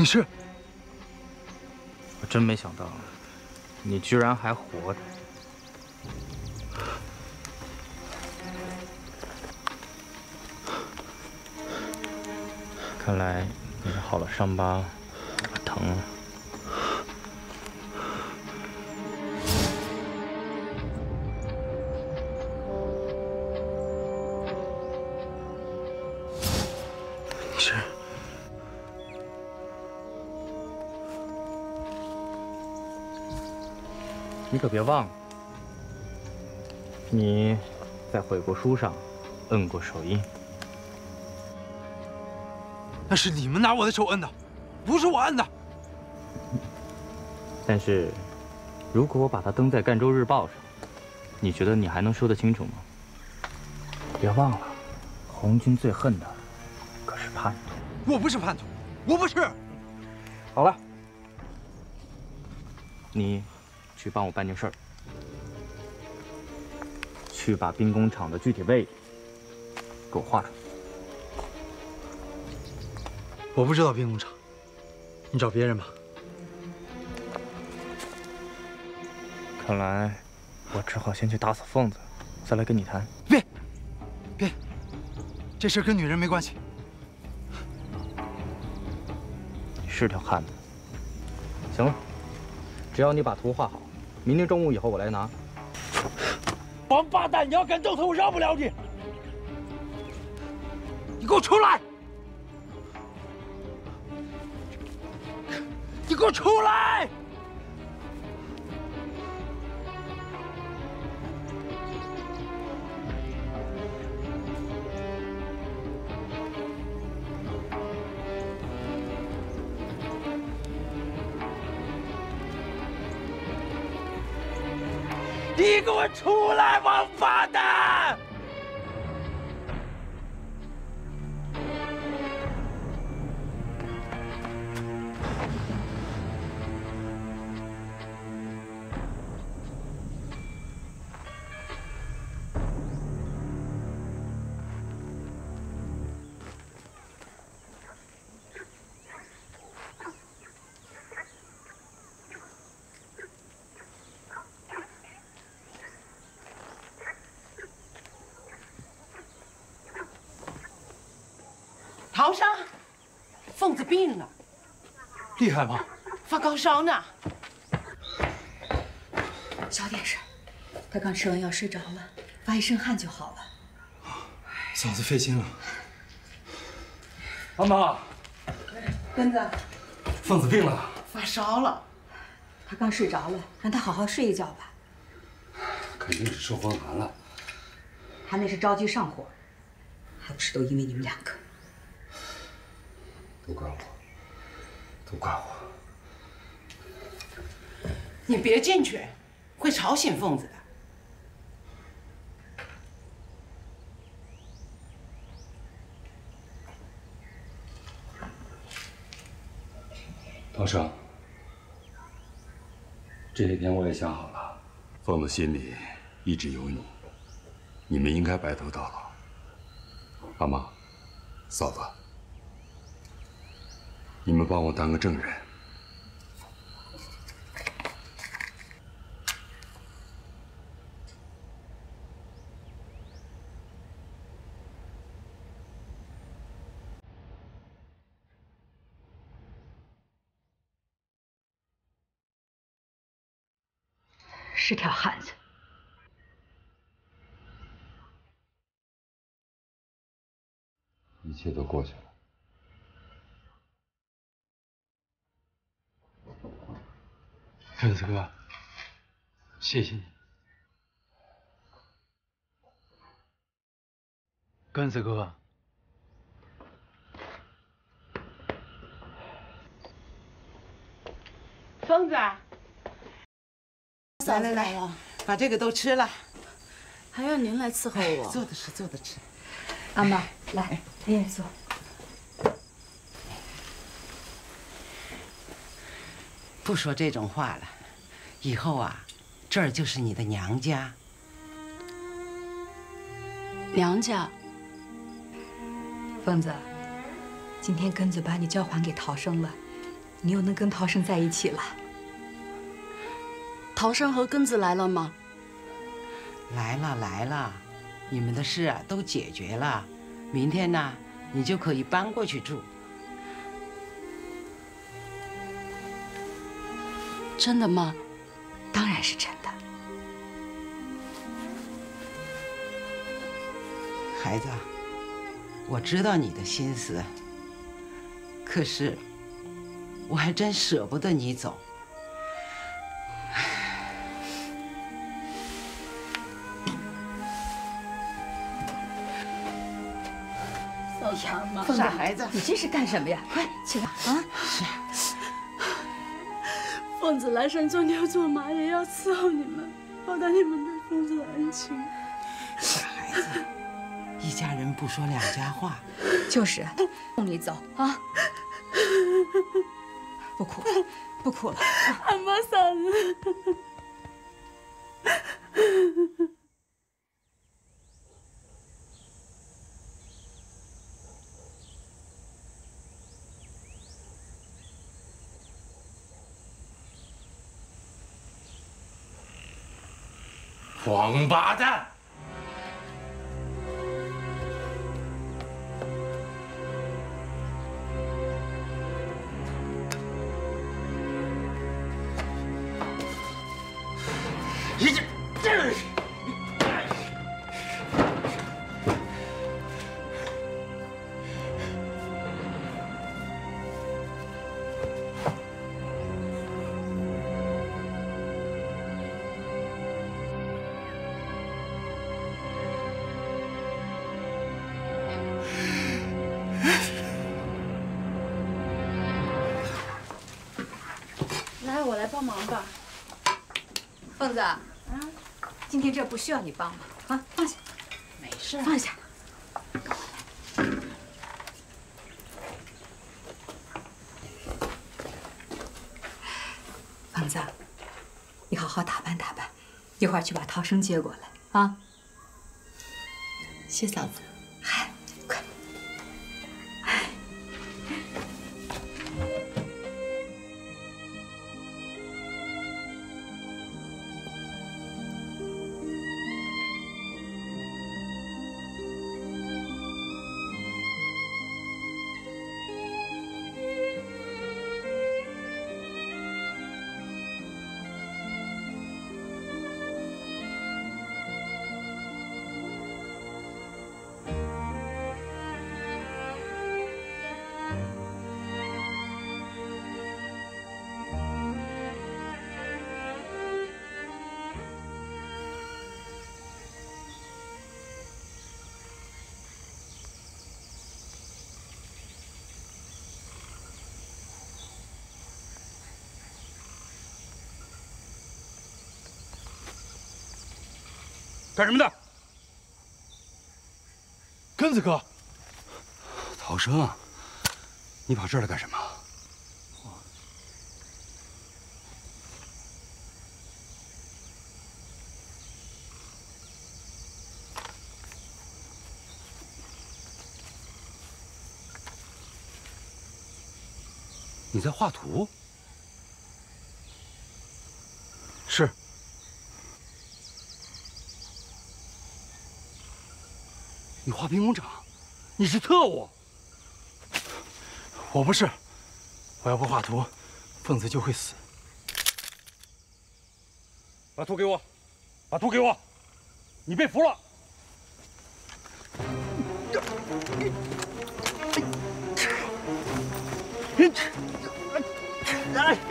你是？我真没想到，你居然还活着。看来你是好了伤疤疼了。你可别忘了，你在悔过书上摁过手印。那是你们拿我的手摁的。不是我摁的。但是，如果我把它登在《赣州日报》上，你觉得你还能说得清楚吗？别忘了，红军最恨的可是叛徒。我不是叛徒，我不是。好了，你去帮我办件事儿，去把兵工厂的具体位置给我画出来。我不知道兵工厂，你找别人吧。看来我只好先去打死凤子，再来跟你谈。别，别，这事跟女人没关系。你是条汉子。行了，只要你把图画好，明天中午以后我来拿。王八蛋！你要敢动他，我饶不了你！你给我出来！你给我出来！病了，厉害吗？发高烧呢。小点声，他刚吃完药睡着了，发一身汗就好了。嫂子费心了。阿妈，根子，凤子病了，发烧了。他刚睡着了，让他好好睡一觉吧。肯定是受风寒了。他那是着急上火，还不是都因为你们两个。都怪我，都怪我。你别进去，会吵醒凤子的。老生，这些天我也想好了，凤子心里一直有你，你们应该白头到老。阿妈，嫂子。你们帮我当个证人。是条汉子。一切都过去了。根子哥，谢谢你。根子哥，疯子，来来来，把这个都吃了。还要您来伺候我？坐着吃，坐着吃。阿妈，来，你也坐。不说这种话了，以后啊，这儿就是你的娘家。娘家。疯子，今天根子把你交还给陶生了，你又能跟陶生在一起了。陶生和根子来了吗？来了来了，你们的事啊都解决了，明天呢，你就可以搬过去住。真的吗？当然是真的。孩子，我知道你的心思，可是我还真舍不得你走。嫂哎疯傻孩子你这是干什么呀？快起来啊！是。疯子来生做牛做马也要伺候你们，报答你们对凤子的恩情。傻孩子，一家人不说两家话。就是，(laughs) 送你走啊！不哭了，不哭了。俺妈嫂子。王八蛋！这不需要你帮忙啊，放下，没事，放下。房子，你好好打扮打扮，一会儿去把涛生接过来啊。谢嫂子。嗨，干什么的？根子哥，逃生，你跑这儿来干什么？你在画图？是。你画兵工厂，你是特务？我不是，我要不画图，凤子就会死。把图给我，把图给我，你被俘了。来。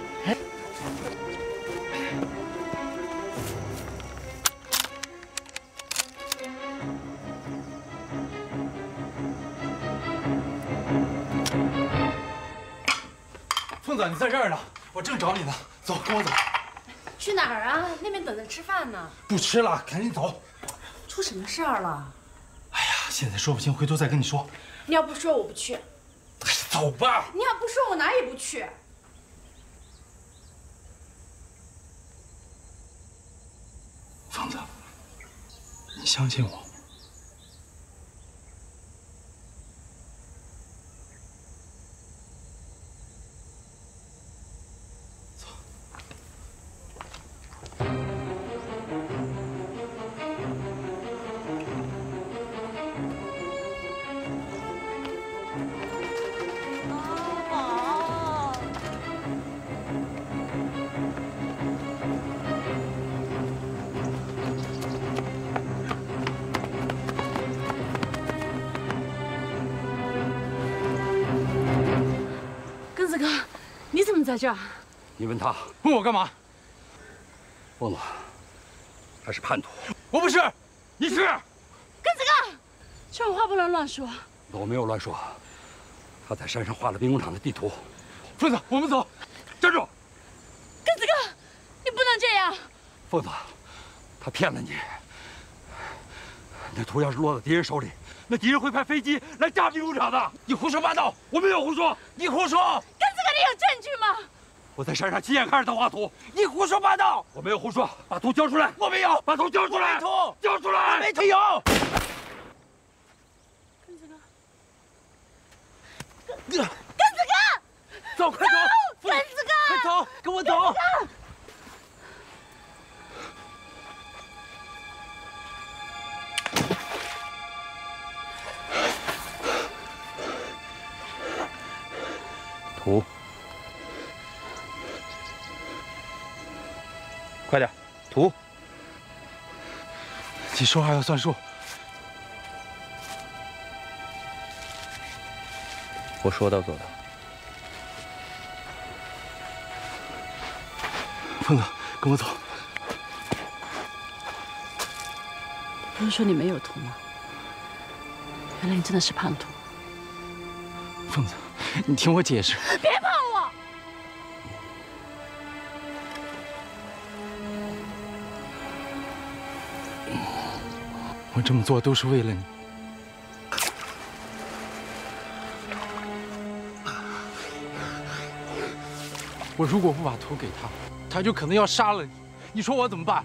凤子，你在这儿呢，我正找你呢。走，跟我走。去哪儿啊？那边等着吃饭呢。不吃了，赶紧走。出什么事儿了？哎呀，现在说不清，回头再跟你说。你要不说，我不去。走吧。你要不说，我哪儿也不去。疯子，你相信我。在这儿？你问他，问我干嘛？疯子，他是叛徒。我不是，你是。根子哥，这种话不能乱说。我没有乱说，他在山上画了兵工厂的地图。疯子，我们走。站住！根子哥，你不能这样。疯子，他骗了你。那图要是落到敌人手里，那敌人会派飞机来炸兵工厂的。你胡说八道！我没有胡说，你胡说！你有证据吗？我在山上亲眼看着他画图。你胡说八道！我没有胡说，把图交出来！我没有，把图交出来！没图，交出来！没图有。根子哥，根根子哥，走，快走！根子哥，快走，跟我走。图，快点，图。你说话要算数。我说到做到。凤子，跟我走。不是说你没有图吗？原来你真的是叛徒。凤子，你听我解释。别我这么做都是为了你。我如果不把图给他，他就可能要杀了你。你说我怎么办？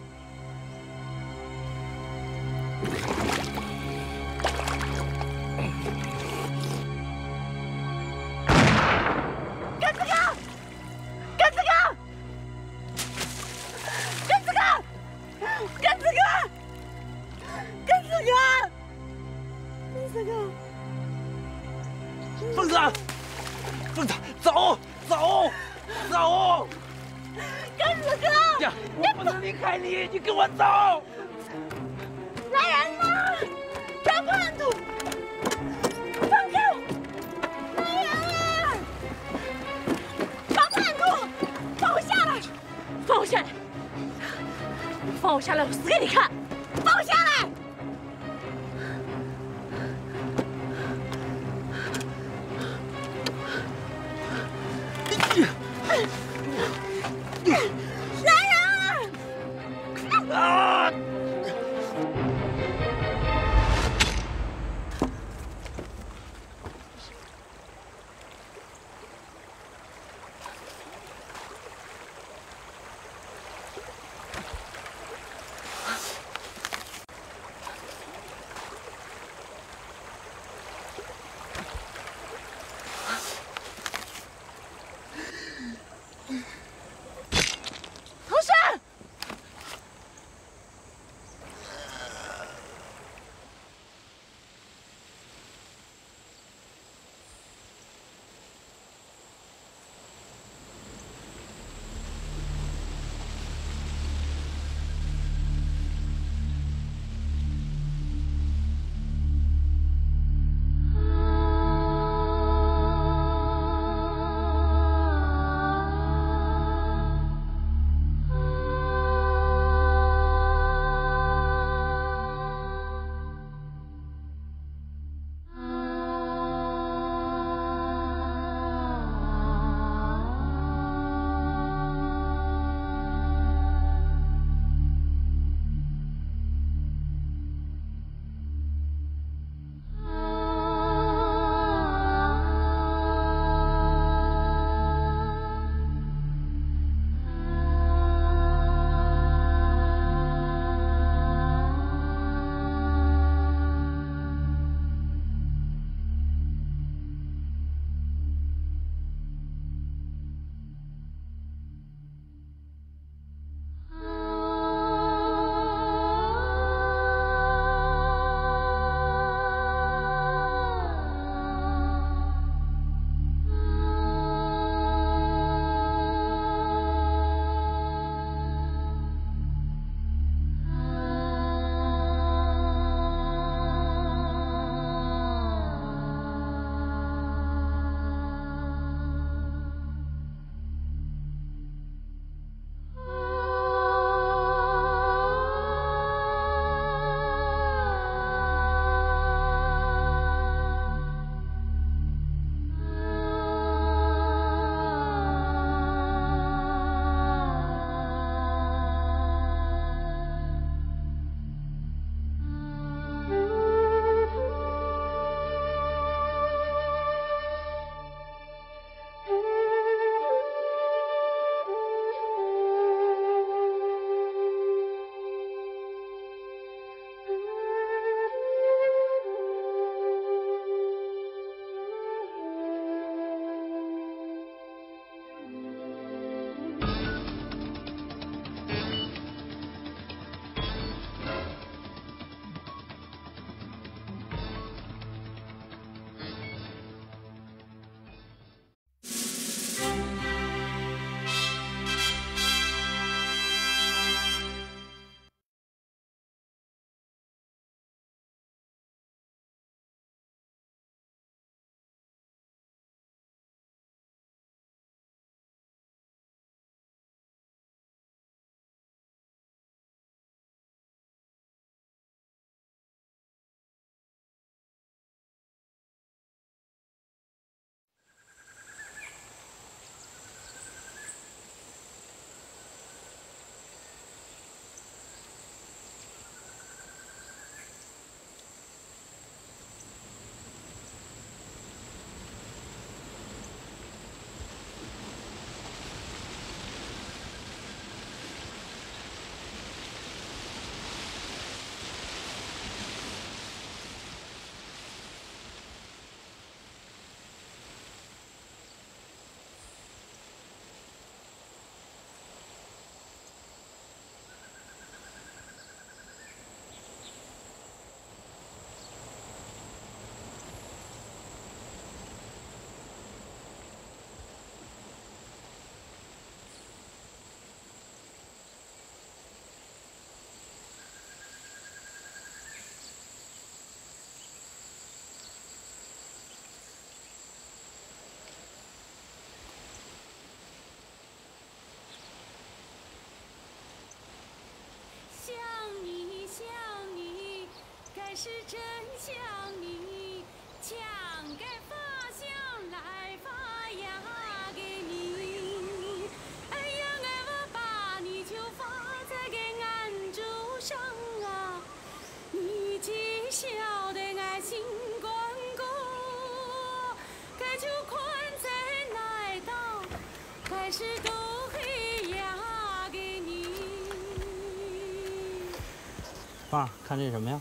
芳儿，看这是什么呀？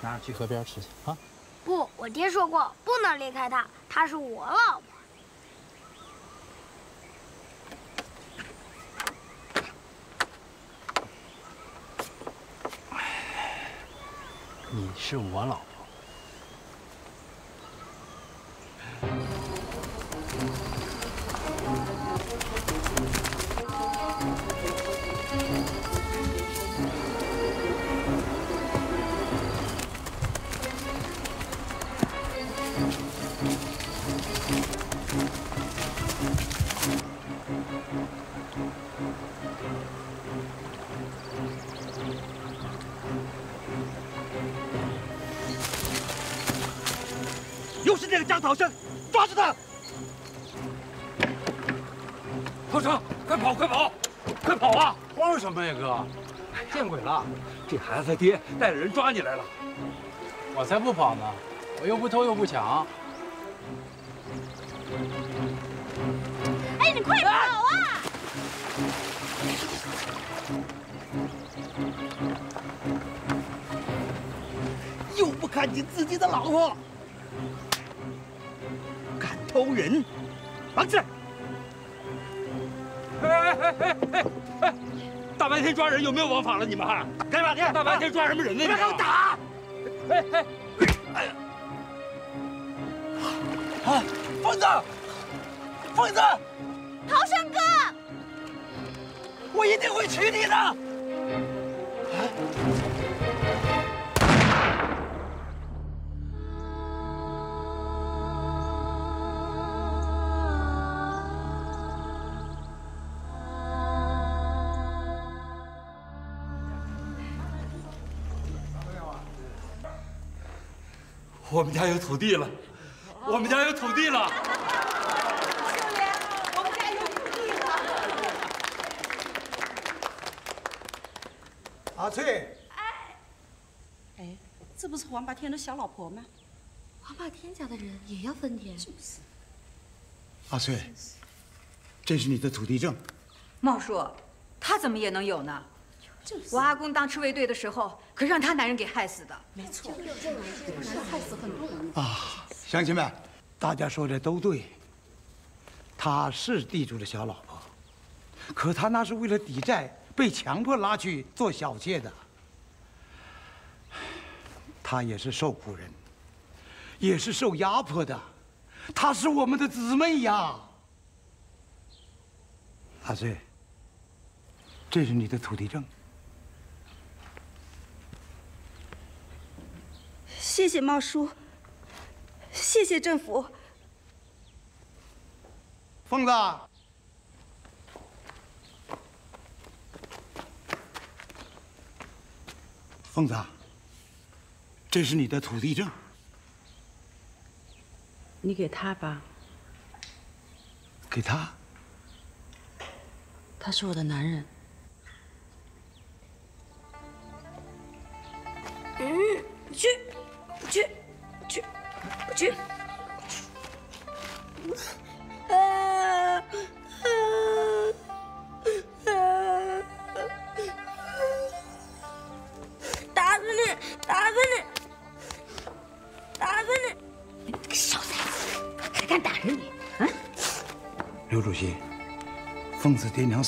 拿着去河边吃去啊！不，我爹说过不能离开他，他是我老婆。你是我老婆。又是那个张讨生，抓住他！陶生，快跑，快跑，快跑啊！慌什么呀，哥？见鬼了！这孩子他爹带着人抓你来了。我才不跑呢，我又不偷又不抢。哎，你快跑啊！又不看你自己的老婆，人，绑起来！哎哎哎哎哎哎！大白天抓人有没有王法了？你们还干嘛呢？大白天抓什么人呢？你们给我打！哎哎哎呀！啊，疯子，疯子！陶生哥，我一定会娶你的。我们家有土地了，我们家有土地了。我们家有土地了。阿翠，哎，这不是王八天的小老婆吗？王霸天家的人也要分田，就是。阿翠，这是你的土地证。茂叔，他怎么也能有呢？我阿公当赤卫队的时候，可让他男人给害死的。没错，害死很多人。啊，乡亲们，大家说的都对。她是地主的小老婆，可她那是为了抵债，被强迫拉去做小妾的。她也是受苦人，也是受压迫的。她是我们的姊妹呀。阿翠，这是你的土地证。谢谢茂叔，谢谢政府。疯子，疯子，这是你的土地证。你给他吧，给他。他是我的男人。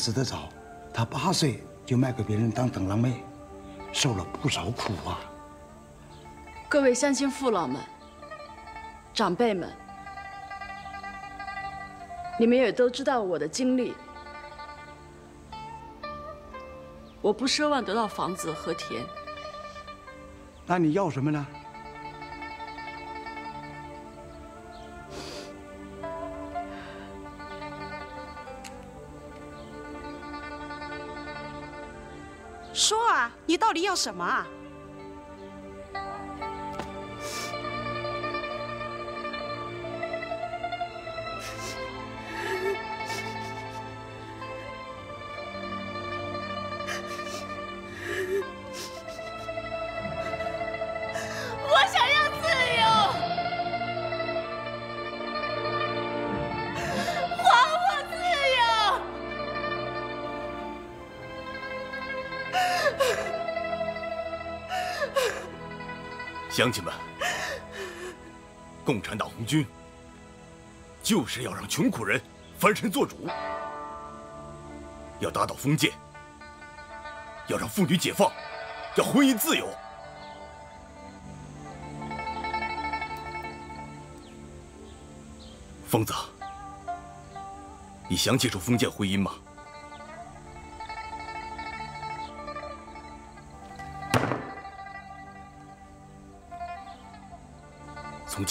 死得早，她八岁就卖给别人当等郎妹，受了不少苦啊。各位乡亲父老们、长辈们，你们也都知道我的经历。我不奢望得到房子和田，那你要什么呢？什么啊？乡亲们，共产党红军就是要让穷苦人翻身做主，要打倒封建，要让妇女解放，要婚姻自由。疯子，你想接受封建婚姻吗？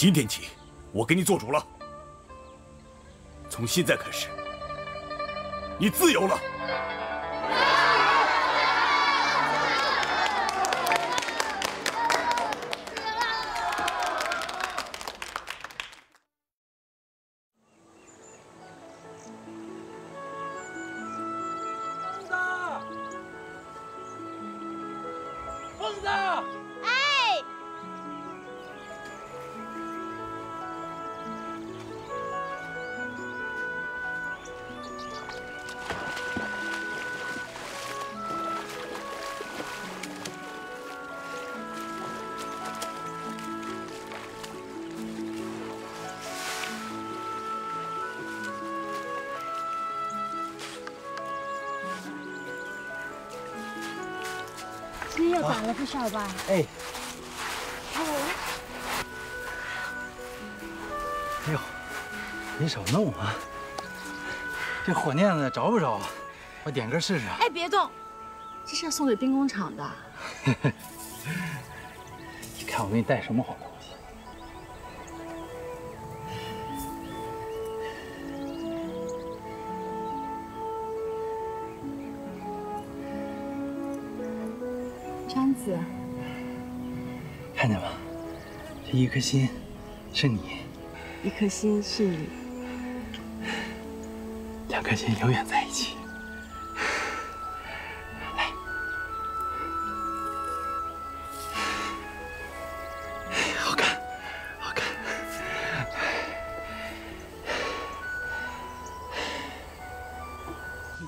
今天起，我给你做主了。从现在开始，你自由了。又长了不少吧？哎，哦，哎呦，你少弄啊！这火镊子着不着？我点根试试。哎，别动，这是要送给兵工厂的。(laughs) 你看我给你带什么好一颗心是你，一颗心是你，两颗心永远在一起。来，好看，好看。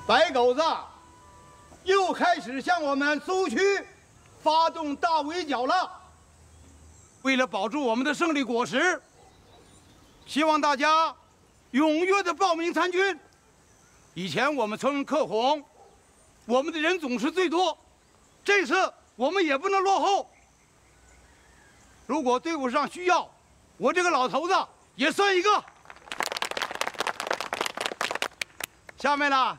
白狗子又开始向我们苏区发动大围剿了。为了保住我们的胜利果实，希望大家踊跃的报名参军。以前我们称克红，我们的人总是最多，这次我们也不能落后。如果队伍上需要，我这个老头子也算一个。下面呢，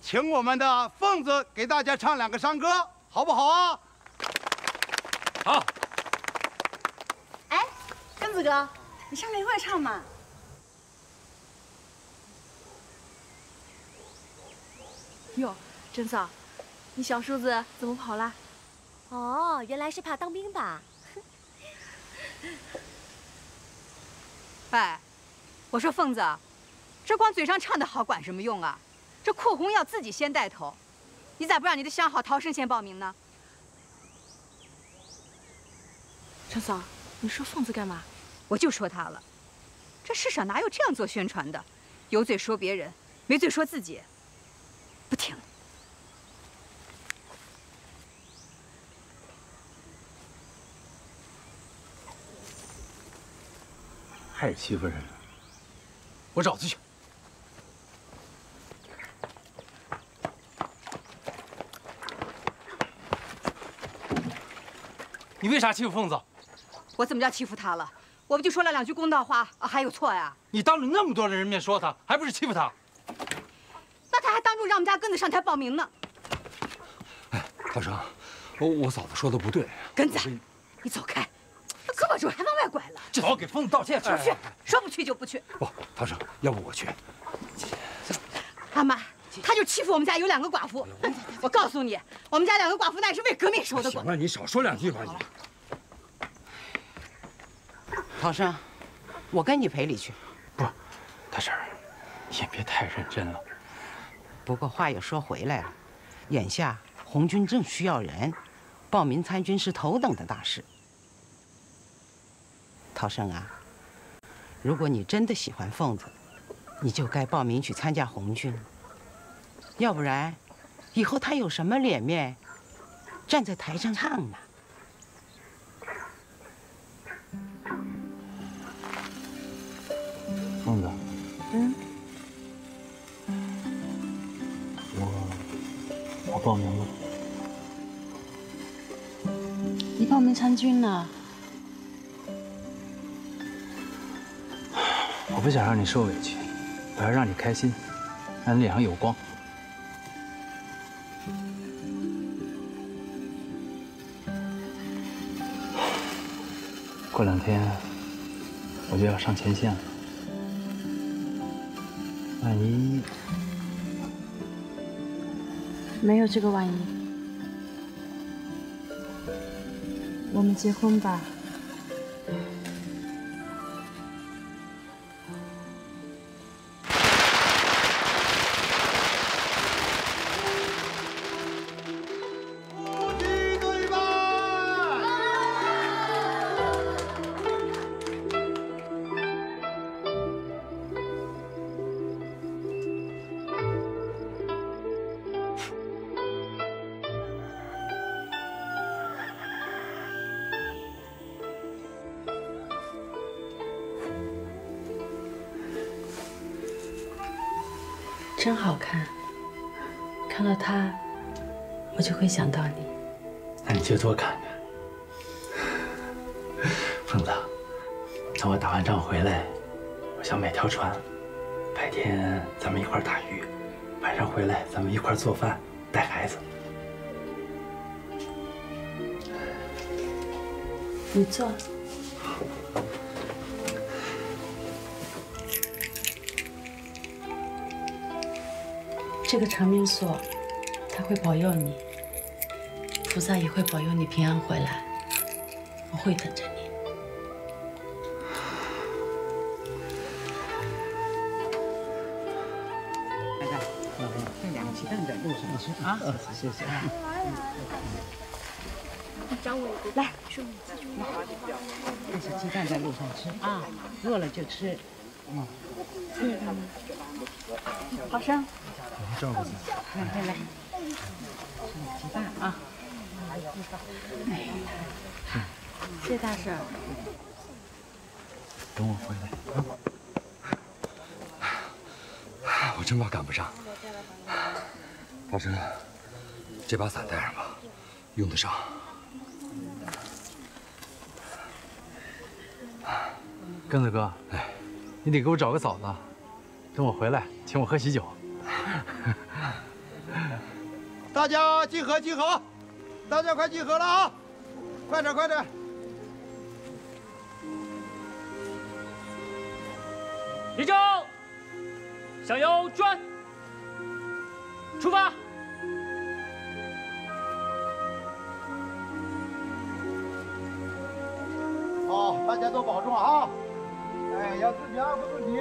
请我们的凤子给大家唱两个山歌，好不好啊？好。哎，根子哥，你上来一块唱嘛。哟，珍嫂，你小叔子怎么跑了？哦，原来是怕当兵吧？(laughs) 哎，我说凤子，这光嘴上唱的好管什么用啊？这扩红要自己先带头，你咋不让你的相好陶生先报名呢？珍嫂，你说凤子干嘛？我就说他了，这世上哪有这样做宣传的？有嘴说别人，没嘴说自己。不听。还是欺负人了。我找他去。你为啥欺负凤子？我怎么叫欺负他了？我不就说了两句公道话啊，还有错呀？你当着那么多的人面说他，还不是欺负他？那他还当众让我们家根子上台报名呢。哎大生，我我嫂子说的不对。根子，你走开，胳膊肘还往外拐了。至少给疯子道歉。不去，说不去就不去。不，大生，要不我去。阿妈，他就欺负我们家有两个寡妇。我告诉你，我们家两个寡妇那是为革命守的行了，你少说两句吧你。陶生，我跟你赔礼去。不，大婶儿，也别太认真了。不过话又说回来了，眼下红军正需要人，报名参军是头等的大事。陶生啊，如果你真的喜欢凤子，你就该报名去参加红军。要不然，以后他有什么脸面站在台上唱呢？参军呢？(sighs) 我不想让你受委屈，我要让你开心，让你脸上有光。(sighs) 过两天我就要上前线了，万一没有这个万一，我们结婚吧。想到你。那你就多看看。凤子，等我打完仗回来，我想买条船，白天咱们一块打鱼，晚上回来咱们一块做饭，带孩子。你坐。这个长命锁，它会保佑你，菩萨也会保佑你平安回来。我会等着你。这两个鸡蛋在路上吃啊，谢谢。张伟，来，这是鸡蛋在路上吃啊，饿了就吃。嗯，嗯，好生。照顾自己。来来来，吃鸡蛋啊。谢大婶。等我回来。我真怕赶不上。大婶，这把伞带上吧，用得上。根子哥，哎，你得给我找个嫂子，等我回来请我喝喜酒。大家集合集合，大家快集合了啊！快点快点！立正，向右转，出发。好，大家都保重啊！哎，要自己爱护自己。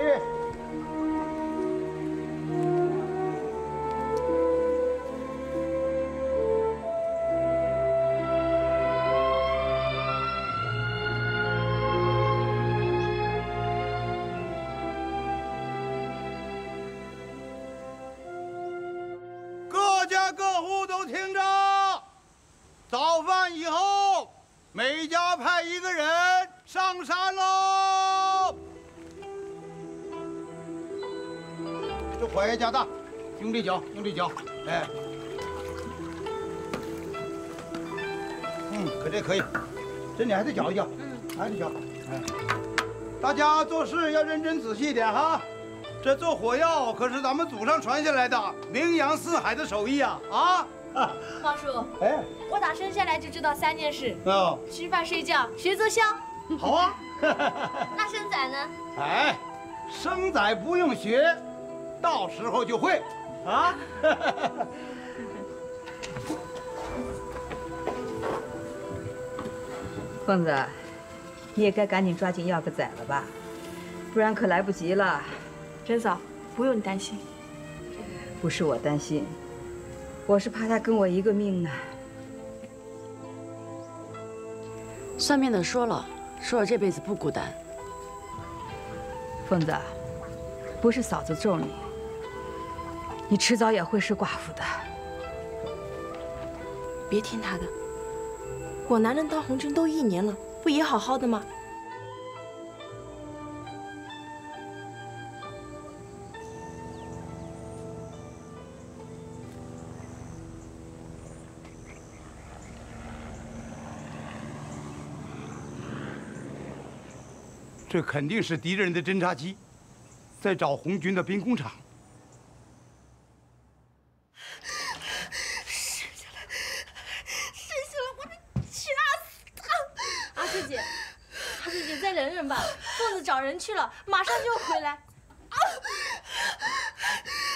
用力搅，用这脚，哎，嗯，可这可以，这你还得搅一搅，嗯，还得搅，哎，大家做事要认真仔细点哈。这做火药可是咱们祖上传下来的名扬四海的手艺啊！啊，王叔，哎，我打生下来就知道三件事：哦，吃饭、睡觉、学做香。好啊。那生仔呢？(laughs) 哎，生仔不用学，到时候就会啊。(laughs) 凤子，你也该赶紧抓紧要个崽了吧，不然可来不及了。珍嫂，不用你担心。不是我担心，我是怕他跟我一个命呢。算命的说了，说我这辈子不孤单。凤子，不是嫂子咒你，你迟早也会是寡妇的。别听他的，我男人当红军都一年了，不也好好的吗？这肯定是敌人的侦察机在找红军的兵工厂。找人去了，马上就回来。啊！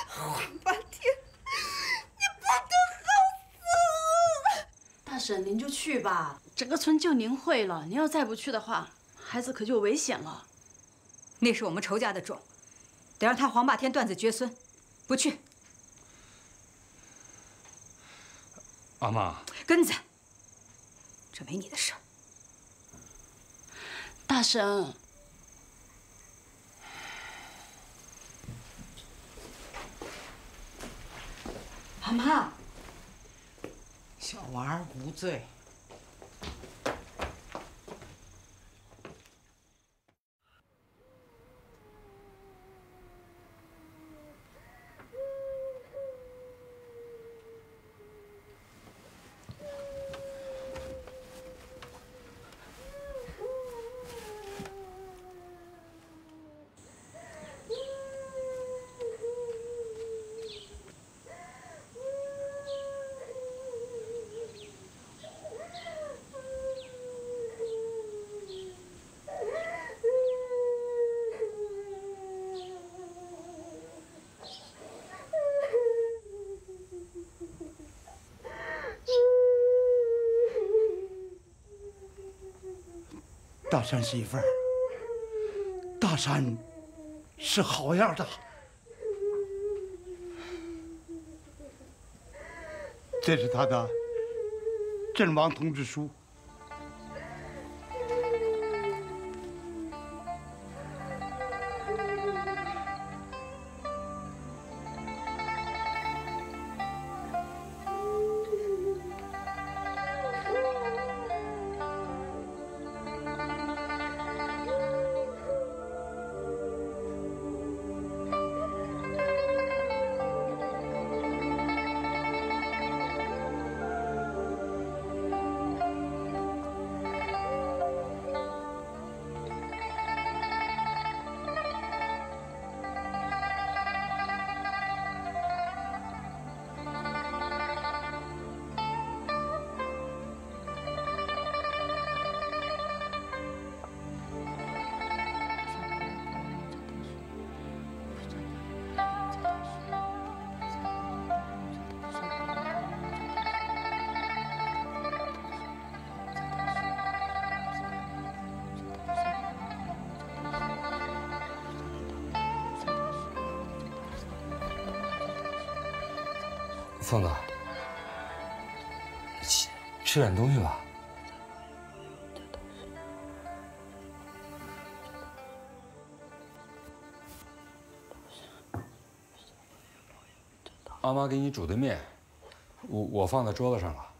混半天，你不得好死！大婶，您就去吧，整个村就您会了。您要再不去的话，孩子可就危险了。那是我们仇家的种，得让他黄霸天断子绝孙。不去，阿妈，根子，这没你的事。大婶，阿妈，小娃儿无罪。大山媳妇儿，大山是好样的。这是他的阵亡通知书。点东西吧。阿妈给你煮的面，我我放在桌子上了。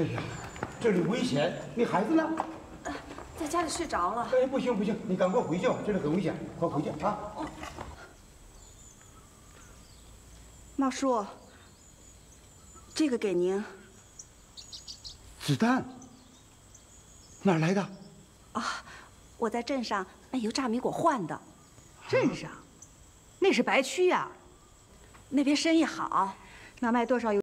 哎呀，这里危险，你孩子呢？在家里睡着了。哎，不行不行，你赶快回去吧，这里很危险，快回去啊！茂叔，这个给您。子弹哪儿来的？啊，我在镇上卖油炸米果换的。镇上，那是白区呀。那边生意好，那卖多少油？